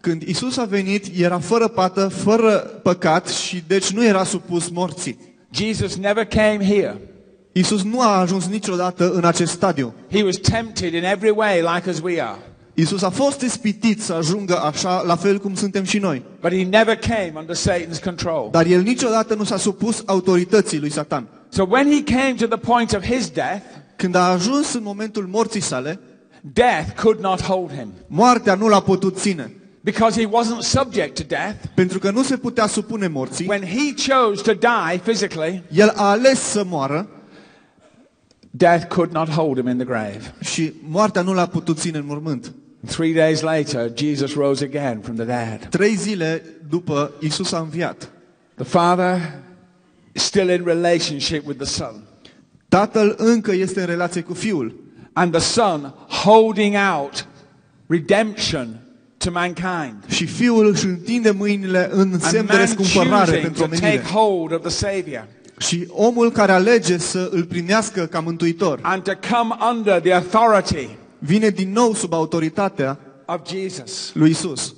Când Isus a venit, era fără pată, fără păcat și deci nu era supus morții. Jesus never came here. Isus nu a ajuns niciodată în acest stadiu. He was tempted in every way like as we are. Isus a fost ispitit să ajungă așa, la fel cum suntem și noi. But he never came under Satan's control. Dar el niciodată nu s-a supus autorității lui Satan. So when he came to the point of his death, Când a ajuns în momentul morții sale, death could not hold him moartea nu l-a putut ține. because he wasn't subject to death. Pentru că nu se putea supune morții, When he chose to die physically, el a ales să moară death could not hold him in the grave. și moartea nu l-a putut ține în mormânt. Three days later, Jesus rose again from the dead. Trei zile după, Isus a înviat. The Father is still in relationship with the Son. Tatăl încă este în relație cu Fiul And the Son holding out redemption to mankind. și Fiul își întinde mâinile în And semn de man răscumpărare choosing pentru to take omenire. Hold of the Savior Și omul care alege să îl primească ca mântuitor and to come under the authority vine din nou sub autoritatea of Jesus lui Isus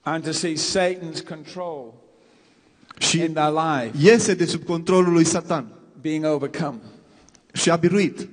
and to see Satan's control și in their life iese de sub controlul lui Satan being overcome. și a biruit.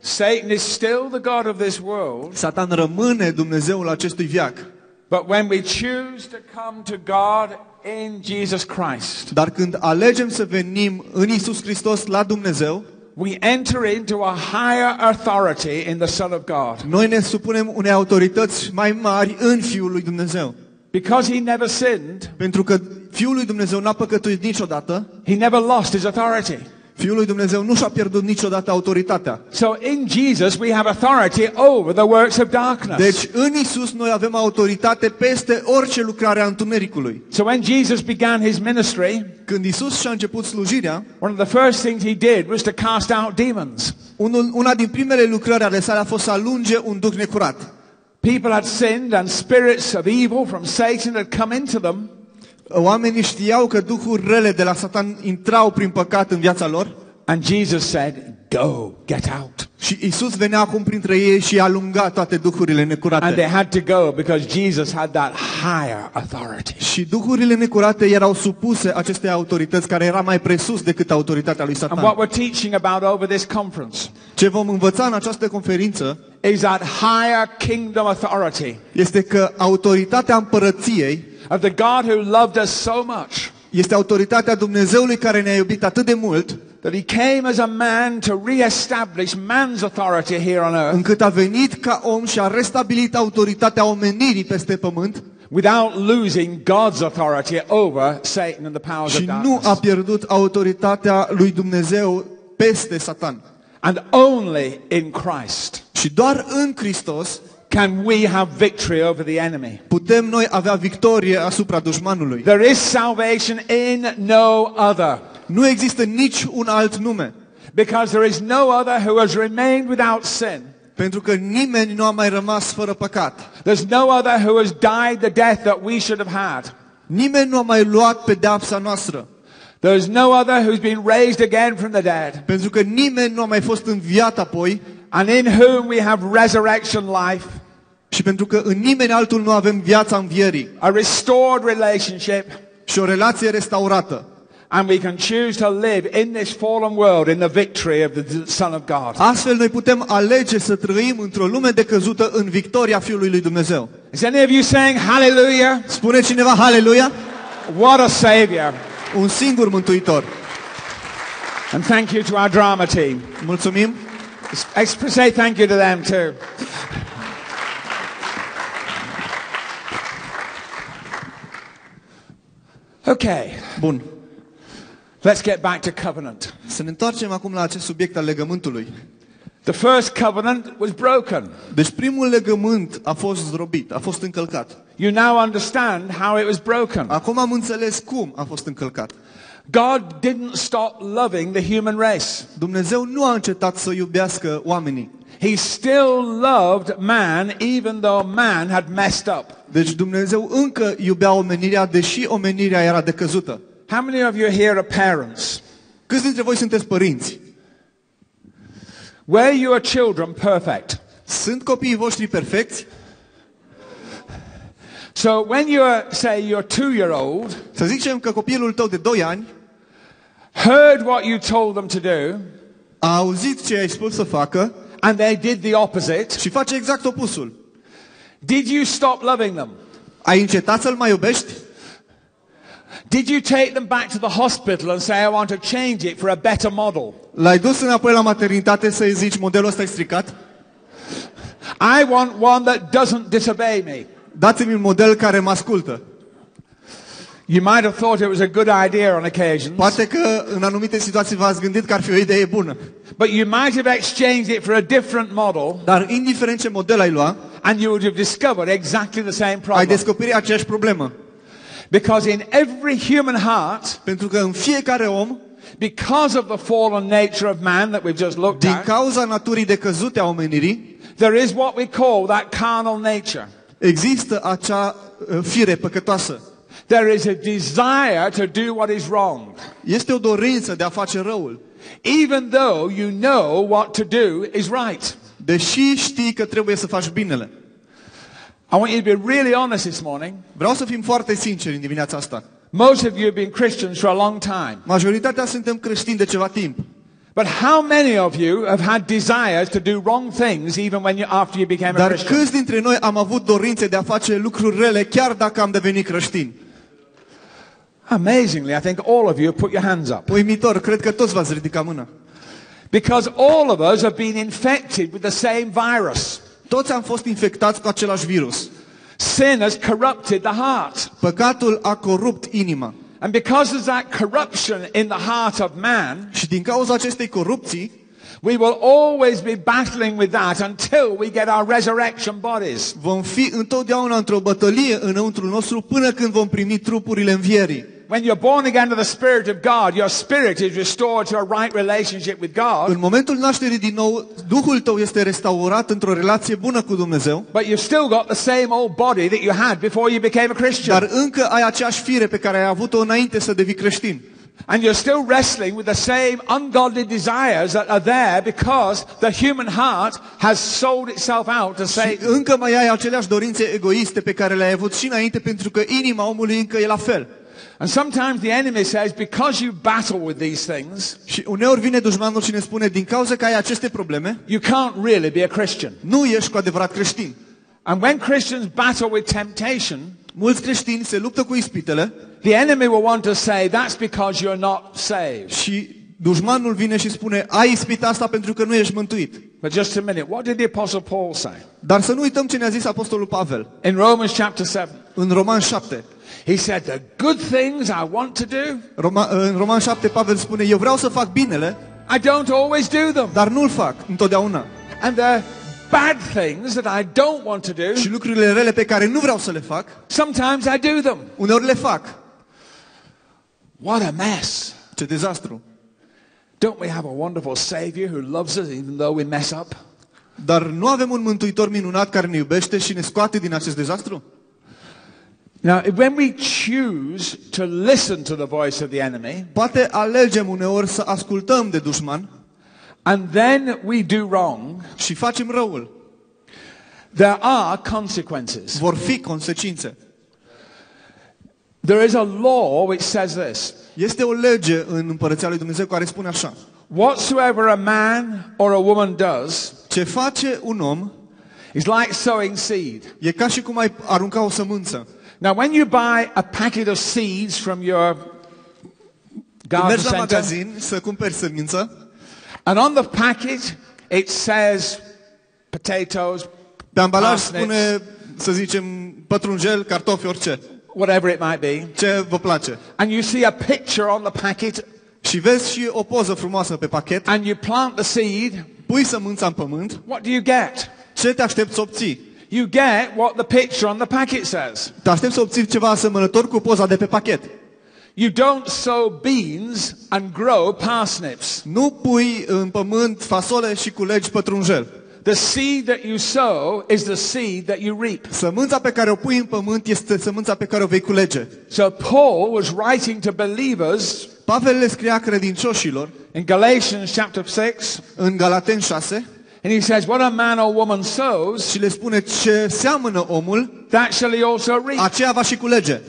Satan is still the God of this world, Satan rămâne Dumnezeul acestui viac. But when we choose to come to God in Jesus Christ, Dar când alegem să venim în Isus Hristos la Dumnezeu, we enter into a higher authority in the Son of God. noi ne supunem unei autorități mai mari în Fiul lui Dumnezeu. Because he never sinned, Pentru că Fiul lui Dumnezeu n-a păcătuit niciodată, he never lost his authority. Fiul lui Dumnezeu nu și-a pierdut niciodată autoritatea. So in Jesus we have authority over the works of darkness. Deci în Isus noi avem autoritate peste orice lucrare a întunericului. So when Jesus began his ministry, Când Isus și-a început slujirea, one of the first things he did was to cast out demons. unul, una din primele lucrări ale sale a fost să alunge un duh necurat. People had sinned and spirits of evil from Satan had come into them. Oamenii știau că duhuri rele de la Satan intrau prin păcat în viața lor And Jesus said, Go, get out. și Isus venea acum printre ei și alunga toate duhurile And they necurate. had to go because Jesus had that higher authority. Și duhurile necurate erau supuse acestei autorități care era mai presus decât autoritatea lui And what Satan. we're teaching about over this conference Ce vom învăța în această conferință is that higher kingdom authority este că autoritatea împărăției of the God who loved us so much este autoritatea Dumnezeului care ne-a iubit atât de mult that he came as a man to re-establish man's authority here on earth încât a venit ca om și a restabilit autoritatea omenirii peste pământ without losing God's authority over Satan and the powers of și nu a darkness. pierdut autoritatea lui Dumnezeu peste Satan. And only in Christ Și doar în Hristos can we have victory over the enemy. putem noi avea victorie asupra dușmanului. There is salvation in no other Nu există nici un alt nume, because there is no other who has remained without sin. pentru că nimeni nu a mai rămas fără păcat. There's no other who has died the death that we should have had. Nimeni nu a mai luat pedeapsa noastră, There's no other who's been raised again from the dead, pentru că nimeni nu a mai fost înviat apoi and in whom we have resurrection life, și pentru că în nimeni altul nu avem viața învierii a restored relationship, și o relație restaurată. and we can choose to live in this fallen world in the victory of the Son of God. Astfel noi putem alege să trăim într-o lume decăzută în victoria Fiului lui Dumnezeu. Is any of you saying hallelujah? Spune cineva haleluia? What a savior. Un singur mântuitor. And thank you to our drama team. Mulțumim. Let's say thank you to them too. Okay, Bun. let's get back to covenant. Să ne întoarcem acum la acest subiect al legământului. The first covenant was broken. Deci primul legământ a fost zdrobit, a fost încălcat. You now understand how it was broken. Acum am înțeles cum a fost încălcat. God didn't stop loving the human race. Dumnezeu nu a încetat să iubească oamenii. He still loved man even though man had messed up. Deci Dumnezeu încă iubea omenirea, deși omenirea era decăzută. How many of you here are parents? Câți dintre voi sunteți părinți? Were your children perfect? Sunt copiii voștri perfecți? So when you're, say, your two-year-old Să zicem că copilul tău de 2 ani heard what you told them to do a auzit ce ai spus să facă and they did the opposite, și face exact opusul. did you stop loving them? Ai încetat să-l mai iubești? Did you take them back to the hospital and say, I want to change it for a better model? L-ai dus înapoi la maternitate să-i zici modelul ăsta e stricat? I want one that doesn't disobey me. Dați-mi un model care mă ascultă. You might have thought it was a good idea on occasions, Poate că în anumite situații v-ați gândit că ar fi o idee bună. but you might have exchanged it for a different model Dar indiferent ce model ai lua, and you would have discovered exactly the same ai problem. descoperit aceeași problemă. Because in every human heart, Pentru că în fiecare om, because of the fallen nature of man that we've just looked din at, cauza naturii decăzute a omenirii, there is what we call that carnal nature. există acea uh, fire păcătoasă. There is a desire to do what is wrong, Este o dorință de a face răul. even though you know what to do is right. Deși știi că trebuie să faci binele. I want you to be really honest this morning. Vreau să fim foarte sinceri în dimineața asta. Most of you have been Christians for a long time. Majoritatea suntem creștini de ceva timp. But how many of you have had desires to do wrong things even when you, after you became a Dar Christian? câți dintre noi am avut dorințe de a face lucruri rele chiar dacă am devenit creștini? Amazingly, I think all of you have put your hands up. Uimitor, cred că toți v-ați ridicat mâna. Because all of us have been infected with the same virus. Toți am fost infectați cu același virus. Sin has corrupted the heart. Păcatul a corupt inima. And because there's that corruption in the heart of man, Și din cauza acestei corupții, we will always be battling with that until we get our resurrection bodies. vom fi întotdeauna într-o bătălie înăuntru nostru până când vom primi trupurile învierii. When you're born again to the Spirit of God, your spirit is restored to a right relationship with God, În momentul nașterii din nou, Duhul tău este restaurat într-o relație bună cu Dumnezeu, but you've still got the same old body that you had before you became a Christian. dar încă ai aceeași fire pe care ai avut-o înainte să devii creștin. And you're still wrestling with the same ungodly desires that are there because the human heart has sold itself out to Și Satan. încă mai ai aceleași dorințe egoiste pe care le-ai avut și înainte, pentru că inima omului încă e la fel. And sometimes the enemy says, because you battle with these things, Și uneori vine dușmanul și ne spune, din cauza că ai aceste probleme, you can't really be a Christian. nu ești cu adevărat creștin. And when Christians battle with temptation, Mulți creștini se luptă cu ispitele the enemy will want to say, that's because you're not saved. și dușmanul vine și spune, ai ispita asta pentru că nu ești mântuit. But just a minute, what did the Apostle Paul say? Dar să nu uităm ce ne-a zis Apostolul Pavel In Romans chapter 7, în Roman 7. he said, the good things I want to do, Roma, în Roman 7 Pavel spune, eu vreau să fac binele, I don't always do them. dar nu-l fac întotdeauna. And the bad things that I don't want to do, Și lucrurile rele pe care nu vreau să le fac, sometimes I do them. uneori le fac. What a mess. Ce dezastru! Don't we have a wonderful Savior who loves us even though we mess up? Dar nu avem un mântuitor minunat care ne iubește și ne scoate din acest dezastru? Now, when we choose to listen to the voice of the enemy, Poate alegem uneori să ascultăm de dușman and then we do wrong, și facem răul. there are consequences. Vor fi consecințe. There is a law which says this Este o lege în împărăția lui Dumnezeu care spune așa. Whatsoever a man or a woman does Ce face un om is like sowing seed. e ca și cum ai arunca o sămânță. Now, when you buy a packet of seeds from your Când garden mergi la center, magazin să cumperi sămânță and on the packet it says potatoes, Pe ambalaj Parsnips. spune, să zicem, pătrunjel, cartofi, orice. Whatever it might be, Ce vă place. and you see a picture on the packet, Și vezi și o poză frumoasă pe pachet, and you plant the seed, pui sămânța în pământ, what do you get? ce te aștepți să obții? You get what the picture on the packet says. Te aștepți să obții ceva asemănător cu poza de pe pachet. You don't sow beans and grow parsnips. Nu pui în pământ fasole și culegi pătrunjel. The seed that you sow is the seed that you reap. Sămânța pe care o pui în pământ este sămânța pe care o vei culege. So Paul was writing to believers Pavel le scria credincioșilor in Galatians chapter 6, în Galaten 6 and he says, What a man or woman sows, și le spune ce seamănă omul, that shall he also reap. aceea va și culege.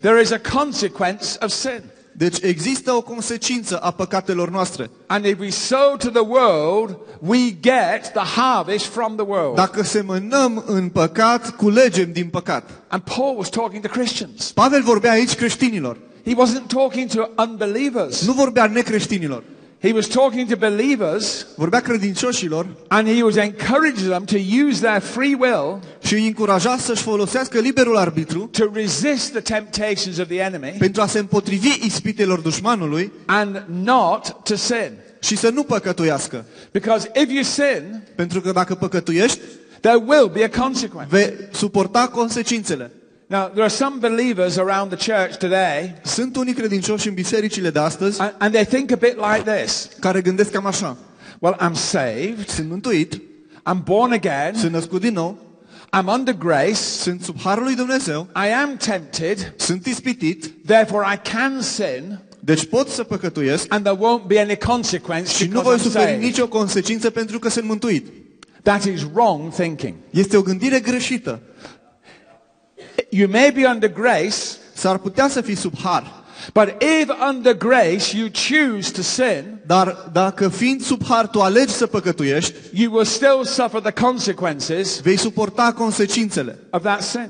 There is a consequence of sin. Deci există o consecință a păcatelor noastre. And if we sow to the world, we get the harvest from the world. Dacă semănăm în păcat, culegem din păcat. And Paul was talking to Christians. Pavel vorbea aici creștinilor. He wasn't talking to unbelievers. Nu vorbea necreștinilor. He was talking to believers Vorbea credincioșilor and he was encouraging them to use their free will și îi încuraja să-și folosească liberul arbitru to resist the temptations of the enemy pentru a se împotrivi ispitelor dușmanului and not to sin. și să nu păcătuiască. Because if you sin, Pentru că dacă păcătuiești, there will be a consequence. vei suporta consecințele. Now, there are some believers around the church today, Sunt unii credincioși în bisericile de astăzi and, and they think a bit like this. care gândesc cam așa. Well, I'm saved, Sunt mântuit, I'm born again, sunt născut din nou, I'm under grace, sunt sub harul lui Dumnezeu, I am tempted, sunt ispitit, therefore I can sin, deci pot să păcătuiesc and there won't be any consequence și nu voi because I'm suferi saved. nicio consecință pentru că sunt mântuit. That is wrong thinking. Este o gândire greșită. You may be under grace, S-ar putea să fii sub har, but if under grace you choose to sin, dar dacă fiind sub har tu alegi să păcătuiești, you will still suffer the consequences vei suporta consecințele. of that sin.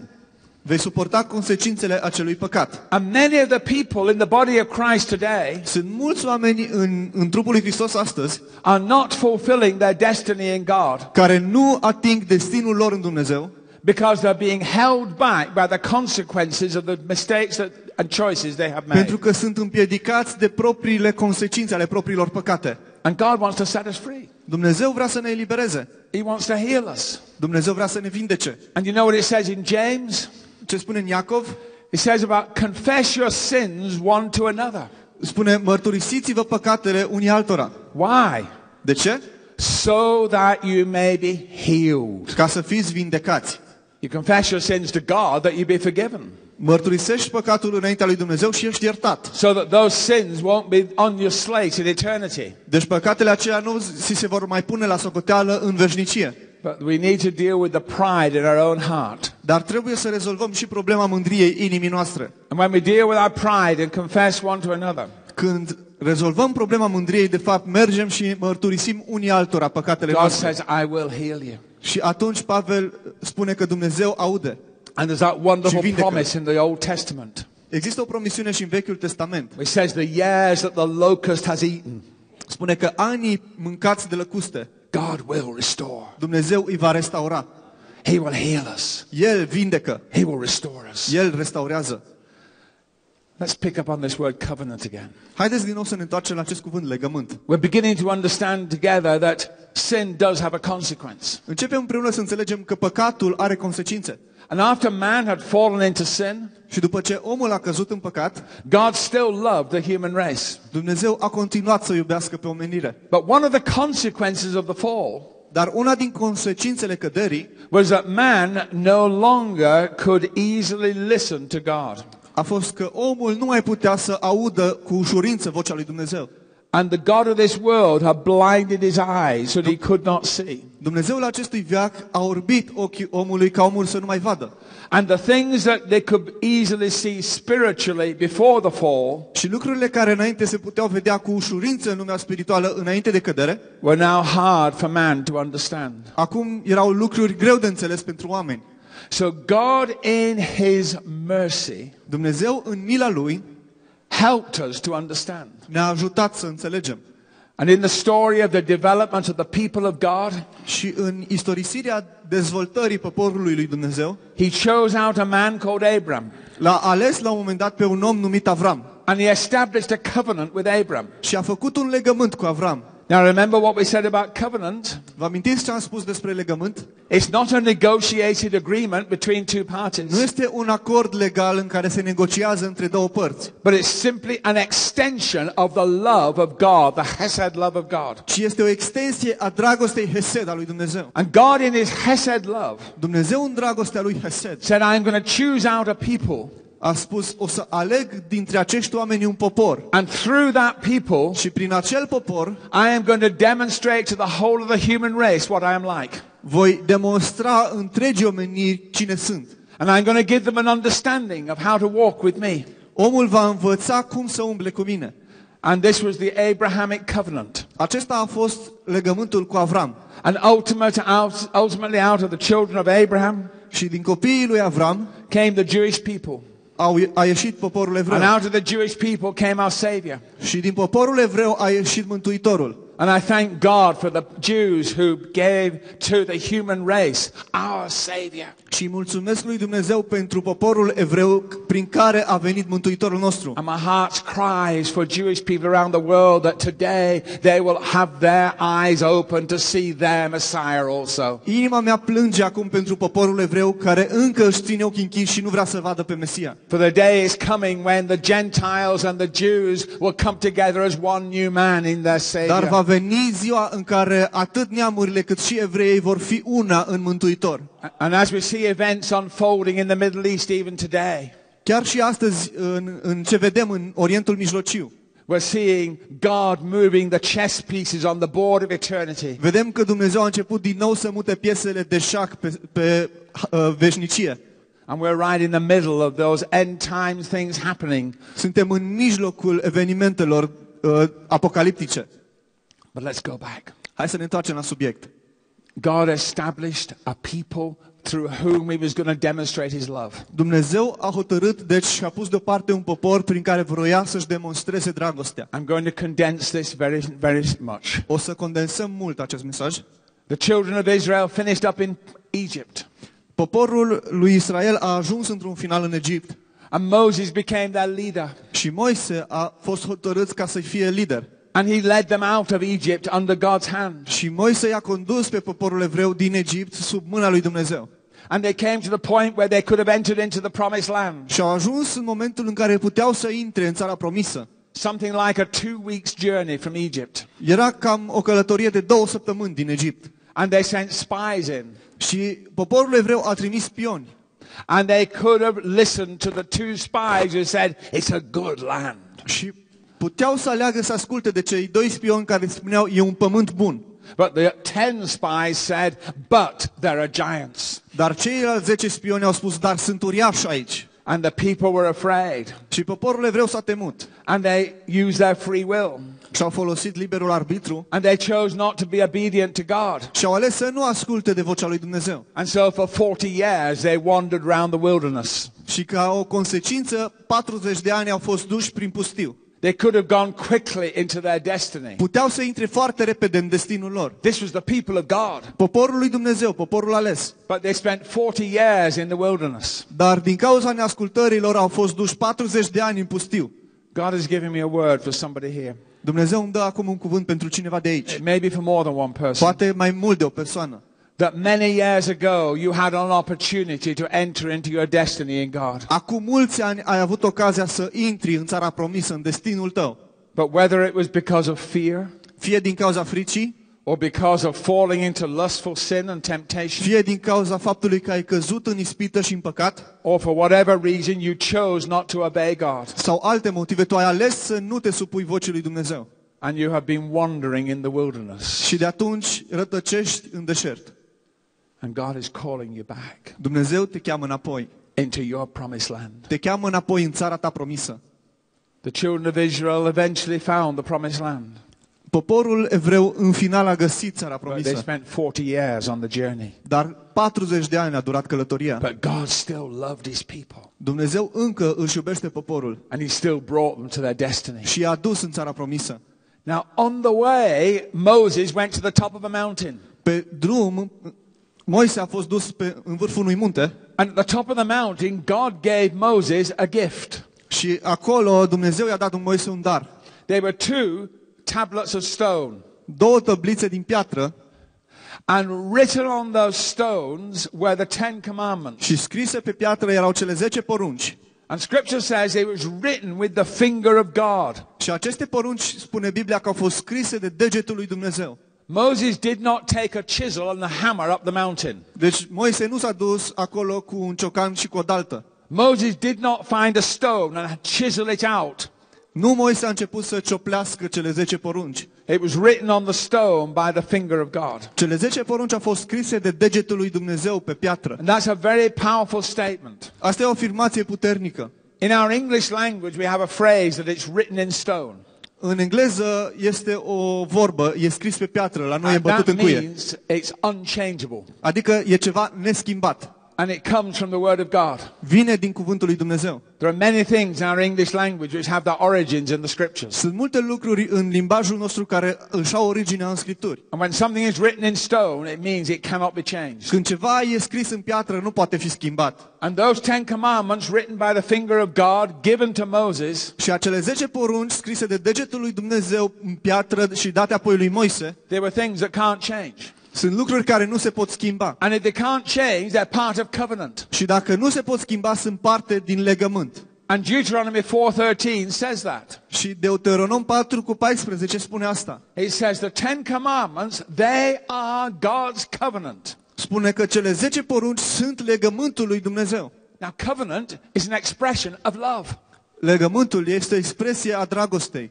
Vei suporta consecințele acelui păcat. And many of the people in the body of Christ today Sunt mulți oameni în, în trupul lui Hristos astăzi are not fulfilling their destiny in God care nu ating destinul lor în Dumnezeu because they're being held back by the consequences of the mistakes that, and choices they have made. pentru că sunt împiedicați de propriile consecințe ale propriilor păcate. And God wants to set us free. Dumnezeu vrea să ne elibereze. He wants to heal us. Dumnezeu vrea să ne vindece. And you know what it says in James? Ce spune în Iacov? It says about confess your sins one to another. Spune, mărturisiți-vă păcatele unii altora. Why? De ce? So that you may be healed. Ca să fiți vindecați. You confess your sins to God that you be forgiven. Mărturisești păcatul înaintea lui Dumnezeu și ești iertat. So that those sins won't be on your slate in eternity. Deci păcatele acelea nu ți se vor mai pune la socoteală în veșnicie. But we need to deal with the pride in our own heart. Dar trebuie să rezolvăm și problema mândriei inimii noastre. And when we deal with our pride and confess one to another, Când rezolvăm problema mândriei, de fapt, mergem și mărturisim unii altora păcatele God noastre. says, I will heal you. Și atunci Pavel spune că Dumnezeu aude. And there's that wonderful Și vindecă. promise in the Old Testament. Există o promisiune și în Vechiul Testament. It says the years that the locust has eaten, Spune că anii mâncați de lăcuste, God will restore. Dumnezeu îi va restaura. He will heal us. El vindecă. He will restore us. El restaurează. Let's pick up on this word covenant again. Haideți din nou să ne întoarcem la acest cuvânt, legământ. We're beginning to understand together that sin does have a consequence. Începem împreună să înțelegem că păcatul are consecințe. And after man had fallen into sin, Și după ce omul a căzut în păcat, God still loved the human race. Dumnezeu a continuat să iubească pe omenire. But one of the consequences of the fall Dar una din consecințele căderii was that man no longer could easily listen to God. A fost că omul nu mai putea să audă cu ușurință vocea lui Dumnezeu. And the God of this world had blinded his eyes so that he could not see. Dumnezeul acestui veac a orbit ochii omului ca omul să nu mai vadă. And the things that they could easily see spiritually before the fall Și lucrurile care înainte se puteau vedea cu ușurință în lumea spirituală înainte de cădere, were now hard for man to understand. acum erau lucruri greu de înțeles pentru oameni. So God in his mercy Dumnezeu în mila lui helped us to understand. ne-a ajutat să înțelegem. And in the story of the development of the people of God, Și în istorisirea dezvoltării poporului lui Dumnezeu, he chose out a man called Abram. l-a ales la un moment dat pe un om numit Avram And he established a covenant with Abram. și a făcut un legământ cu Avram. Now remember what we said about covenant? Vă amintiți ce am spus despre legământ? It's not a negotiated agreement between two Nu parties, este un acord legal în care se negociază între două părți, but it's simply an extension of the love of God, the Hesed love of God. ci este o extensie a dragostei Hesed a lui Dumnezeu. And God, in his Hesed love, Dumnezeu în dragostea lui Hesed said, I'm going to choose out a people, a spus, o să aleg dintre acești oameni un popor and through that people, și prin acel popor I am going to demonstrate to the whole of the human race what I am like. voi demonstra întregii omeniri cine sunt. And I'm going to give them an understanding of how to walk with me. Omul va învăța cum să umble cu mine. And this was the Abrahamic covenant. Acesta a fost legământul cu Avram. And ultimate, out, ultimately, out of the children of Abraham Și din copiii lui Avram came the Jewish people. Au, a ieșit poporul evreu. And out of the Jewish people came our Savior. Și din poporul evreu a ieșit Mântuitorul. And I thank God for the Jews who gave to the human race our Savior. Și mulțumesc lui Dumnezeu pentru poporul evreu prin care a venit Mântuitorul nostru. And my heart cries for Jewish people around the world that today they will have their eyes open to see their Messiah also. Inima mea plânge acum pentru poporul evreu care încă își ține ochii închiși și nu vrea să vadă pe Mesia. For the day is coming when the Gentiles and the Jews will come together as one new man in their Dar va Savior. veni ziua în care atât neamurile cât și evreii vor fi una în Mântuitor. And as we see events unfolding in the Middle East even today, Chiar și astăzi, în, în ce vedem în Orientul Mijlociu, we're seeing God moving the chess pieces on the board of eternity. vedem că Dumnezeu a început din nou să mute piesele de șac pe, pe uh, veșnicie. And we're right in the middle of those end times things happening. Suntem în mijlocul evenimentelor uh, apocaliptice. But let's go back. Hai să ne întoarcem la subiect. God established a people through whom he was going to demonstrate his love. Dumnezeu a hotărât, deci, și a pus deoparte un popor prin care vroia să-și demonstreze dragostea. I'm going to condense this very, very much. O să condensăm mult acest mesaj. The children of Israel finished up in Egypt, Poporul lui Israel a ajuns într-un final în Egipt and Moses became their leader. și Moise a fost hotărât ca să fie lider. And he led them out of Egypt under God's hand. Și Moise i-a condus pe poporul evreu din Egipt sub mâna lui Dumnezeu. And they came to the point where they could have entered into the promised land. Și au ajuns în momentul în care puteau să intre în țara promisă. Something like a two weeks journey from Egypt. Era cam o călătorie de două săptămâni din Egipt. And they sent spies in. Și poporul evreu a trimis spioni. And they could have listened to the two spies who said, It's a good land. Și puteau să aleagă să asculte de cei doi spioni care spuneau e un pământ bun. But the ten spies said, But there are giants. Dar ceilalți zece spioni au spus, dar sunt uriași aici. And the people were afraid. Și poporul evreu s-a temut. And they used their free will. Și au folosit liberul arbitru And they chose not to be obedient to God. și au ales să nu asculte de vocea lui Dumnezeu. And so for 40 years they wandered around the wilderness. Și ca o consecință, 40 de ani au fost duși prin pustiu. They could have gone quickly into their destiny. Puteau să intre foarte repede în destinul lor. This was the people of God. Poporul lui Dumnezeu, poporul ales. But they spent 40 years in the wilderness. Dar din cauza neascultărilor au fost duși 40 de ani în pustiu. God has given me a word for somebody here. Dumnezeu îmi dă acum un cuvânt pentru cineva de aici. It may be for more than one person. Poate mai mult de o persoană. That many years ago you had an opportunity to enter into your destiny in God. Acum mulți ani ai avut ocazia să intri în țara promisă, în destinul tău. But whether it was because of fear Fie din cauza fricii, or because of falling into lustful sin and temptation fie din cauza faptului că ai căzut în ispită și în păcat, or for whatever reason you chose not to obey God sau alte motive, tu ai ales să nu te supui vocii lui Dumnezeu. and you have been wandering in the wilderness Și de atunci rătăcești în deșert. And God is calling you back Dumnezeu te cheamă înapoi. into your promised land. Te cheamă înapoi în țara ta promisă. The children of Israel eventually found the promised land, Poporul evreu în final a găsit țara but they promisă. spent 40 years on the journey. Dar 40 de ani a durat călătoria. But God still loved his people Dumnezeu încă își iubește poporul and he still brought them to their destiny. și i-a dus în țara promisă. Now, on the way, Moses went to the top of a mountain. Pe drum, Moise a fost dus pe, în vârful unui munte And at the top of the mountain, God gave Moses a gift. și acolo Dumnezeu i-a dat lui Moise un dar. There were two tablets of stone. Două tăblițe din piatră And written on those stones were the Ten Commandments. și scrise pe piatră erau cele 10 porunci. And scripture says it was written with the finger of God. Și aceste porunci, spune Biblia, că au fost scrise de degetul lui Dumnezeu. Moses did not take a chisel and a hammer up the mountain. Deci Moise nu s-a dus acolo cu un ciocan și cu o daltă. Moses did not find a stone and chisel it out. Nu Moise a început să cioplească cele 10 porunci. It was written on the stone by the finger of God. Cele 10 porunci au fost scrise de degetul lui Dumnezeu pe piatră. And that's a very powerful statement. Asta e o afirmație puternică. In our English language, we have a phrase that it's written in stone. În engleză este o vorbă, e scris pe piatră, la noi e And bătut that în cuie. means it's unchangeable. Adică e ceva neschimbat. And it comes from the Word of God. Vine din cuvântul lui Dumnezeu. There are many things in our English language which have their origins in the Scriptures. Sunt multe lucruri în limbajul nostru care își au originea în Scripturi. And when something is written in stone, it means it cannot be changed. Când ceva e scris în piatră, nu poate fi schimbat. And those Ten Commandments written by the finger of God, given to Moses, Și acele 10 porunci scrise de degetul lui Dumnezeu în piatră și date apoi lui Moise, they were things that can't change. Sunt lucruri care nu se pot schimba. And if they can't change, they're part of covenant. Și dacă nu se pot schimba, sunt parte din legământ. And Deuteronomy 4:13 says that. Și Deuteronom 4 cu 14 spune asta. It says the Ten Commandments, they are God's covenant. Spune că cele 10 porunci sunt legământul lui Dumnezeu. Now, covenant is an expression of love. Legământul este o expresie a dragostei.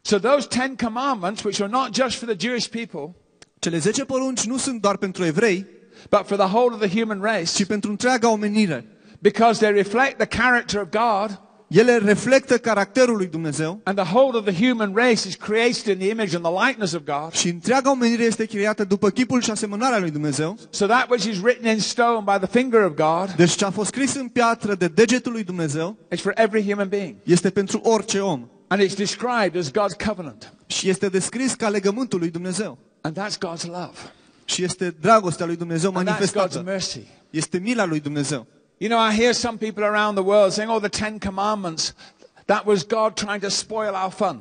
So those Ten Commandments, which are not just for the Jewish people, Cele 10 porunci nu sunt doar pentru evrei, but for the whole of the human race, ci pentru întreaga omenire. because they reflect the character of God, Ele reflectă caracterul lui Dumnezeu and the whole of the human race is created in the image and the likeness of God. și întreaga omenire este creată după chipul și asemănarea lui Dumnezeu. So that which is written in stone by the finger of God, Deci ce a fost scris în piatră de degetul lui Dumnezeu it's for every human being. este pentru orice om And it's described as God's covenant. și este descris ca legământul lui Dumnezeu. And that's God's love. Și este dragostea lui Dumnezeu And that's God's manifestată. mercy. Este mila lui Dumnezeu. You know, I hear some people around the world saying, oh, the Ten Commandments, that was God trying to spoil our fun.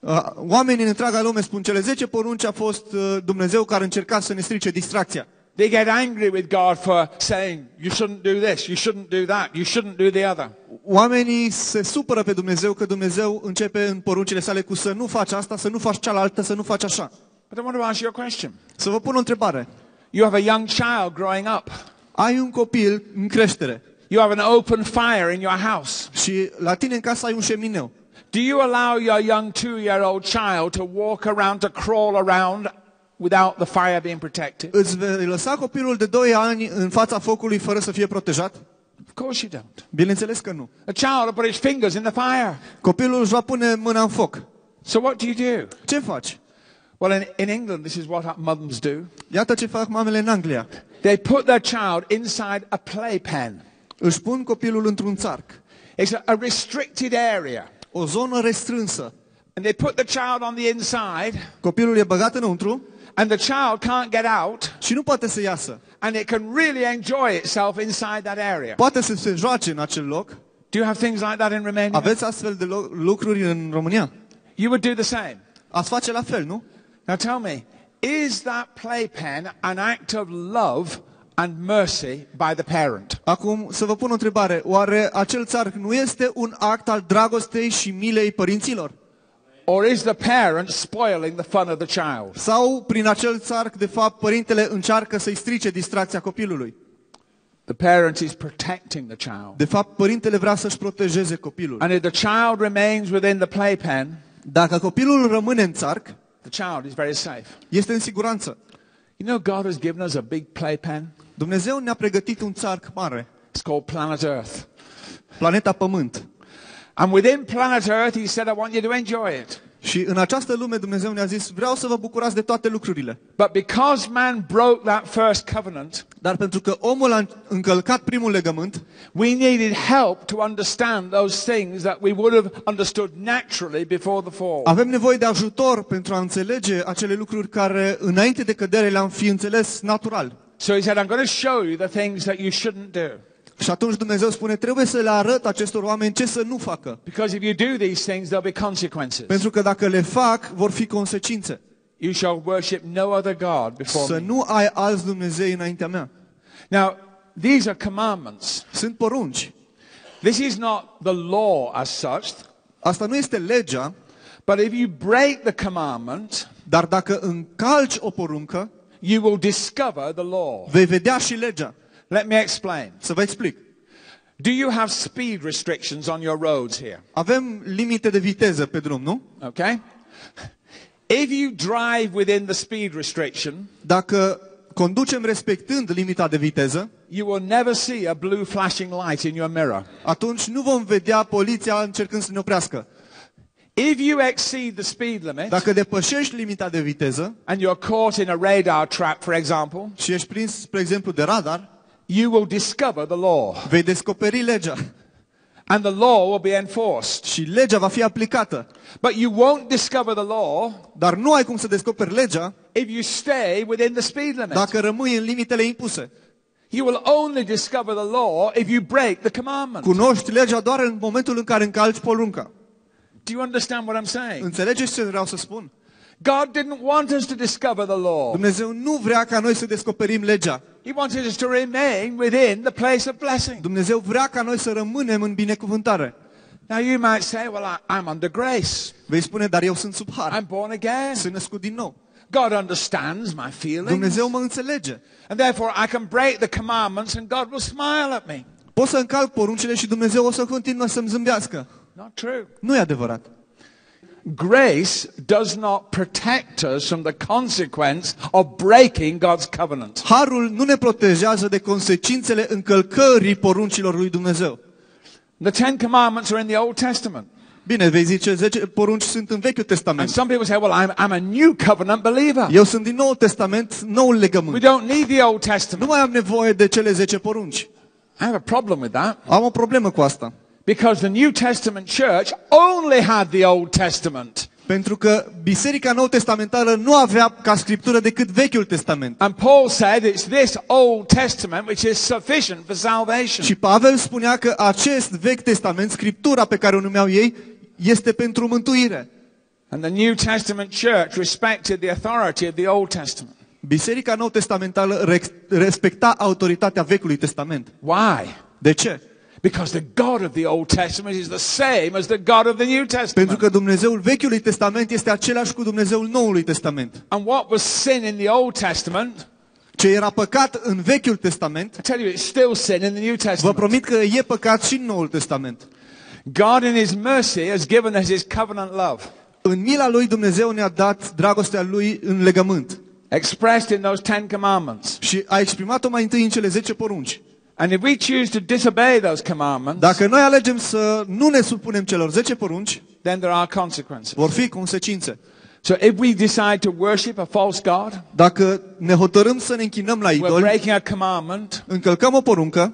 Uh, Oamenii în întreaga lume spun cele 10 porunci a fost uh, Dumnezeu care încerca să ne strice distracția. They get angry with God for saying, you shouldn't do this, you shouldn't do that, you shouldn't do the other. Oamenii se supără pe Dumnezeu că Dumnezeu începe în poruncile sale cu să nu faci asta, să nu faci cealaltă, să nu faci așa. But I want to ask you a question. Să vă pun o întrebare. You have a young child growing up. Ai un copil în creștere You have an open fire in your house. și la tine în casă ai un șemineu. Do you allow your young two-year-old child to walk around, to crawl around without the fire being protected? Îți vei lăsa copilul de 2 ani în fața focului fără să fie protejat? Of course you don't. Bineînțeles că nu. A child will put his fingers in the fire. Copilul își va pune mâna în foc. So what do you do? Ce faci? Well, in, in England, this is what mums do. Iată ce fac mamele în Anglia. They put their child inside a playpen. Își pun copilul într-un țarc. It's a, a restricted area. O zonă restrânsă. And they put the child on the inside, Copilul e băgat înăuntru and the child can't get out, și nu poate să iasă. and it can really enjoy itself inside that area. Poate să se joace în acel loc. Do you have things like that in Romania? Aveți astfel de lucruri în România? You would do the same. Ați face la fel, nu? Now tell me, is that playpen an act of love and mercy by the parent? Acum să vă pun o întrebare. Oare acel țarc nu este un act al dragostei și milei părinților? Or is the parent spoiling the fun of the child? Sau prin acel țarc, de fapt, părintele încearcă să-i strice distracția copilului? The parent is protecting the child. De fapt, părintele vrea să-și protejeze copilul. And if the child remains within the playpen, Dacă copilul rămâne în țarc, the child is very safe. este în siguranță. You know, God has given us a big playpen. Dumnezeu ne-a pregătit un țarc mare, It's called planet Earth. planeta Pământ. And within planet Earth, He said, I want you to enjoy it. Și în această lume Dumnezeu ne-a zis, vreau să vă bucurați de toate lucrurile. But because man broke that first covenant, Dar pentru că omul a încălcat primul legământ, we needed help to understand those things that we would have understood naturally before the fall. avem nevoie de ajutor pentru a înțelege acele lucruri care înainte de cădere le-am fi înțeles natural. So he said, I'm going to show you the things that you shouldn't do. Și atunci Dumnezeu spune, trebuie să le arăt acestor oameni ce să nu facă. Because if you do these things, there'll be consequences. Pentru că dacă le fac, vor fi consecințe. You shall worship no other God before Să me. nu ai alți Dumnezei înaintea mea. Now, these are commandments. Sunt porunci. This is not the law as such, Asta nu este legea, but if you break the commandment, dar dacă încalci o poruncă, you will discover the law. vei vedea și legea. Let me explain. Să vă explic. Do you have speed restrictions on your roads here? Avem limite de viteză pe drum, nu? Okay? If you drive within the speed restriction, Dacă conducem respectând limita de viteză, you will never see a blue flashing light in your mirror. atunci nu vom vedea poliția încercând să ne oprească. If you exceed the speed limit Dacă depășești limita de viteză and you're caught in a radar trap, for example, și ești prins, spre exemplu, de radar, you will discover the law vei descoperi legea and the law will be enforced. și legea va fi aplicată. But you won't discover the law Dar nu ai cum să descoperi legea if you stay within the speed limit. dacă rămâi în limitele impuse. You will only discover the law if you break the commandment. Cunoști legea doar în momentul în care încalci porunca. Do you understand what I'm saying? Înțelegeți ce vreau să spun? God didn't want us to discover the law. Dumnezeu nu vrea ca noi să descoperim legea. He wanted us to remain within the place of blessing. Dumnezeu vrea ca noi să rămânem în binecuvântare. Now you might say, well, I, I'm under grace. Vei spune, dar eu sunt sub har. I'm born again. Sunt născut din nou. God understands my feelings. Dumnezeu mă înțelege. And therefore I can break the commandments and God will smile at me. Pot să încalc poruncile și Dumnezeu o să continuă să-mi zâmbească. Not true. Nu e adevărat. Grace does not protect us from the consequence of breaking God's covenant. Harul nu ne protejează de consecințele încălcării poruncilor lui Dumnezeu. The Ten Commandments are in the Old Testament. Bine, vei zice, 10 porunci sunt în Vechiul And Testament. some people say, well, I'm, I'm a new covenant believer. Eu sunt din Noul Testament, noul We legământ. don't need the Old Nu Testament. mai am nevoie de cele 10 porunci. I have a problem with that Am o problemă cu asta. Because the New Testament church only had the Old Testament. Pentru că Biserica Nou Testamentală nu avea ca scriptură decât Vechiul Testament. And Paul said it's this Old Testament which is sufficient for salvation. Și Pavel spunea că acest Vechi Testament, scriptura pe care o numeau ei, este pentru mântuire. And the New Testament church respected the authority of the Old Testament. Biserica Nou Testamentală rex- respecta autoritatea Vechiului Testament. Why? De ce? Because the God of the Old Testament is the same as the God of the New Pentru Testament. că Dumnezeul Vechiului Testament este același cu Dumnezeul Noului Testament. And what was sin in the Old Testament, Ce era păcat în Vechiul Testament, I tell you, it's still sin in the New vă Testament. promit că e păcat și în Noul Testament. God in His mercy has given us His covenant love, În mila lui Dumnezeu ne-a dat dragostea lui în legământ expressed in those Ten Commandments. și a exprimat-o mai întâi în cele 10 porunci. And if we choose to disobey those commandments, Dacă noi alegem să nu ne supunem celor 10 porunci, then there are consequences. vor fi consecințe. So if we decide to worship a false God, Dacă ne hotărâm să ne închinăm la we're idoli, breaking a commandment încălcăm o poruncă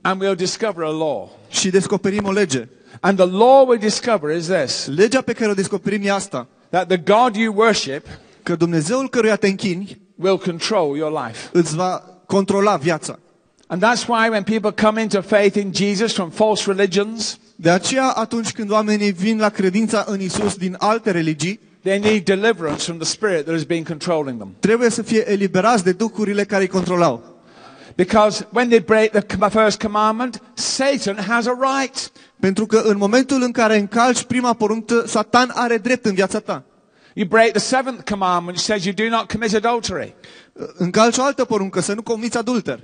and we'll discover a law. și descoperim o lege. And the law we discover is this Legea pe care o descoperim e asta, that the God you worship că Dumnezeul căruia te închini will control your life. îți va controla viața. And that's why when people come into faith in Jesus from false religions, De aceea, atunci când oamenii vin la credința în Isus din alte religii, they need deliverance from the spirit that has been controlling them. trebuie să fie eliberați de duhurile care îi controlau. Because when they break the com- first commandment, Satan has a right. Pentru că în momentul în care încalci prima poruncă, Satan are drept în viața ta. You break the seventh commandment, which says you do not commit adultery. Încalci o altă poruncă, să nu comiți adulter.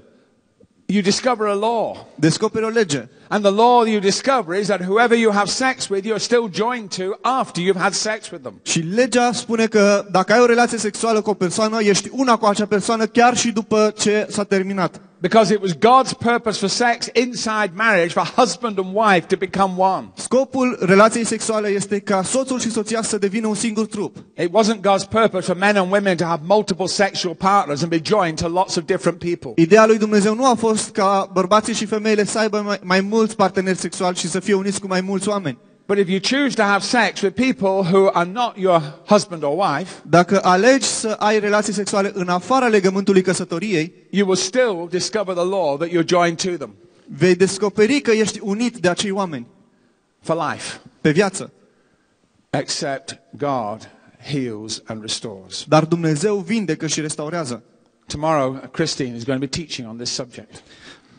You discover a law. Descoperi o lege. And the law you discover is that whoever you have sex with, you're still joined to after you've had sex with them. Și legea spune că dacă ai o relație sexuală cu o persoană, ești una cu acea persoană chiar și după ce s-a terminat. Because it was God's purpose for sex inside marriage for husband and wife to become one. Scopul relației sexuale este ca soțul și soția să devină un singur trup. It wasn't God's purpose for men and women to have multiple sexual partners and be joined to lots of different people. Ideea lui Dumnezeu nu a fost ca bărbații și femeile să aibă mai, mai mulți parteneri sexuali și să fie uniți cu mai mulți oameni. But if you choose to have sex with people who are not your husband or wife, Dacă alegi să ai relații sexuale în afara legământului căsătoriei, you will still discover the law that you're joined to them vei descoperi că ești unit de acei oameni for life. pe viață. Except God heals and restores. Dar Dumnezeu vindecă și restaurează. Tomorrow, Christine is going to be teaching on this subject.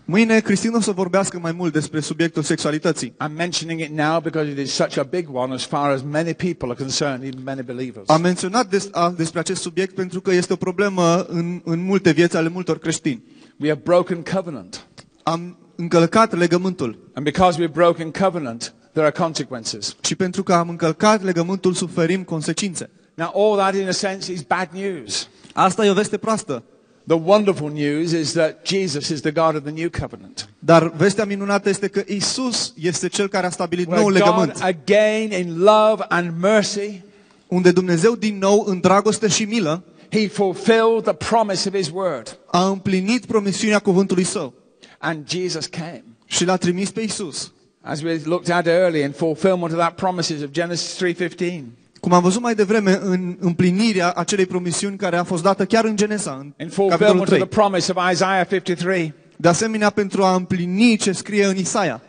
Mâine Cristin o să vorbească mai mult despre subiectul sexualității. I'm mentioning it now because it is such a big one as far as many people are concerned, even many believers. Am menționat des, a, despre acest subiect pentru că este o problemă în, în multe vieți ale multor creștini. We have broken covenant. Am încălcat legământul And because we've broken covenant, there are consequences. și pentru că am încălcat legământul suferim consecințe. Now, all that in a sense is bad news. Asta e o veste proastă. The wonderful news is that Jesus is the God of the new covenant. Dar vestea minunată este că Isus este cel care a stabilit Where nou God legământ, again in love and mercy, unde Dumnezeu din nou în dragoste și milă he fulfilled the promise of his word. a împlinit promisiunea cuvântului său And Jesus came. și l-a trimis pe Isus. As we looked at earlier in fulfillment of that promises of Genesis 3:15. Cum am văzut mai devreme în împlinirea acelei promisiuni care a fost dată chiar în Genesa, în In capitolul fulfillment of 3. the promise of Isaiah 53. De asemenea, pentru a împlini ce scrie în Isaia.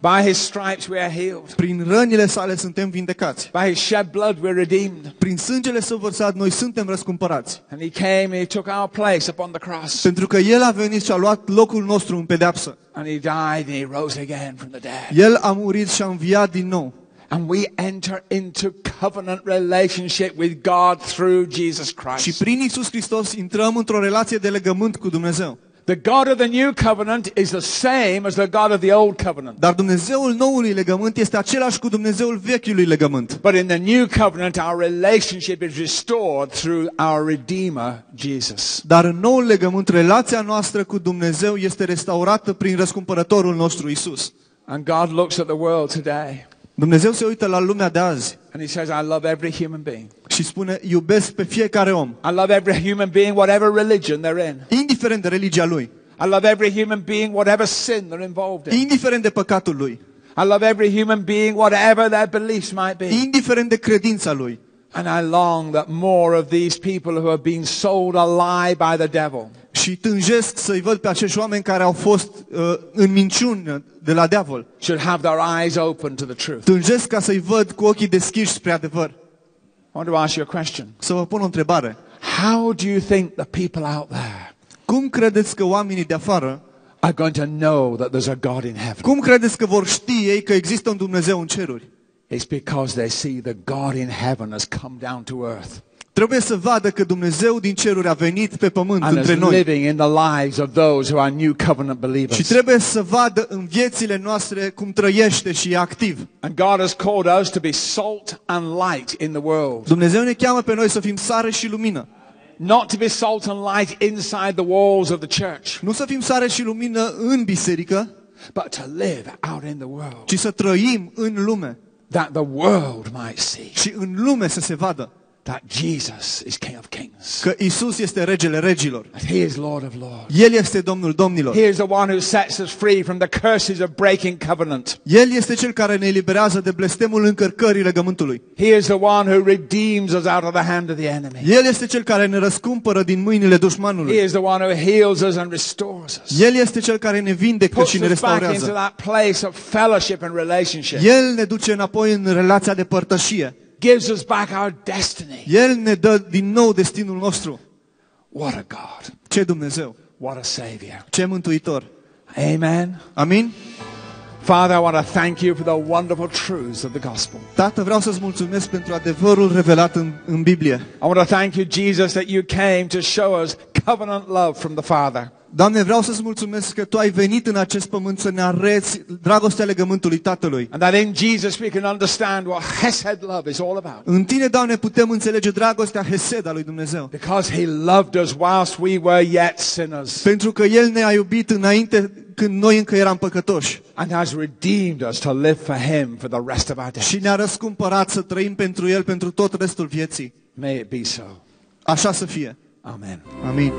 By his stripes we are healed. Prin rănile sale suntem vindecați. By his shed blood we're redeemed. Prin sângele său vărsat noi suntem răscumpărați. And he came and he took our place upon the cross. Pentru că El a venit și a luat locul nostru în pedeapsă. And he died and he rose again from the dead. El a murit și a înviat din nou. And we enter into covenant relationship with God through Jesus Și Christ. prin Isus Hristos intrăm într-o relație de legământ cu Dumnezeu. The God of the new covenant is the same as the God of the old covenant. Dar Dumnezeul noului legământ este același cu Dumnezeul vechiului legământ. But in the new covenant, our relationship is restored through our Redeemer, Jesus. Dar în noul legământ, relația noastră cu Dumnezeu este restaurată prin răscumpărătorul nostru Isus. And God looks at the world today Dumnezeu se uită la lumea de azi and He says, I love every human being. și spune, iubesc pe fiecare om, I love every human being, whatever religion they're in. indiferent de religia lui, I love every human being, whatever sin they're involved in. indiferent de păcatul lui, I love every human being, whatever their beliefs might be. indiferent de credința lui. And I long that more of these people who have been sold a lie by the devil Și tânjesc să-i văd pe acești oameni care au fost uh, în minciuni de la diavol. should have their eyes open to the truth. Tânjesc ca să-i văd cu ochii deschiși spre adevăr. I want to ask you a question. Să vă pun o întrebare. How do you think the people out there Cum credeți că oamenii de afară, are going to know that there's a God in heaven? cum credeți că vor ști ei că există un Dumnezeu în ceruri? It's because they see the God in heaven has come down to earth Trebuie să vadă că Dumnezeu din ceruri a venit pe pământ and între is noi. living in the lives of those who are new covenant Și believers. trebuie să vadă în viețile noastre cum trăiește și e activ. And God has called us to be salt and light in the world. Dumnezeu ne cheamă pe noi să fim sare și lumină. Not to be salt and light inside the walls of the church, Nu să fim sare și lumină în biserică, but to live out in the world ci să trăim în lume. that the world might see Și în lume să se vadă that Jesus is King of Kings. că Isus este regele regilor. That he is Lord of Lords. El este Domnul domnilor. He is the one who sets us free from the curses of breaking covenant. El este cel care ne eliberează de blestemul încărcării legământului. He is the one who redeems us out of the hand of the enemy. El este cel care ne răscumpără din mâinile He dușmanului. is the one who heals us and restores us. El este cel care ne vindecă Puts și ne us back into restaurează. that place of fellowship and relationship. El ne duce înapoi în relația de părtășie. Gives us back our destiny. El ne dă din nou destinul nostru. What a God. Ce Dumnezeu! What a Savior. Ce Mântuitor! Amen. Amin? Father, I want to thank you for the wonderful truths of the gospel. Tată, vreau să-ți mulțumesc pentru adevărul revelat în, în Biblie. I want to thank you, Jesus, that you came to show us covenant love from the Father. Doamne, vreau să-ți mulțumesc că Tu ai venit în acest pământ să ne arăți dragostea legământului Tatălui. And that in Jesus we can understand what Hesed love is all about. În Tine, Doamne, putem înțelege dragostea Hesed a lui Dumnezeu. Because he loved us whilst we were yet sinners Pentru că El ne-a iubit înainte când noi încă eram păcătoși and has redeemed us to live for him for the rest of our days. și ne-a răscumpărat să trăim pentru El pentru tot restul vieții. May it be so. Așa să fie. Amen. Amin.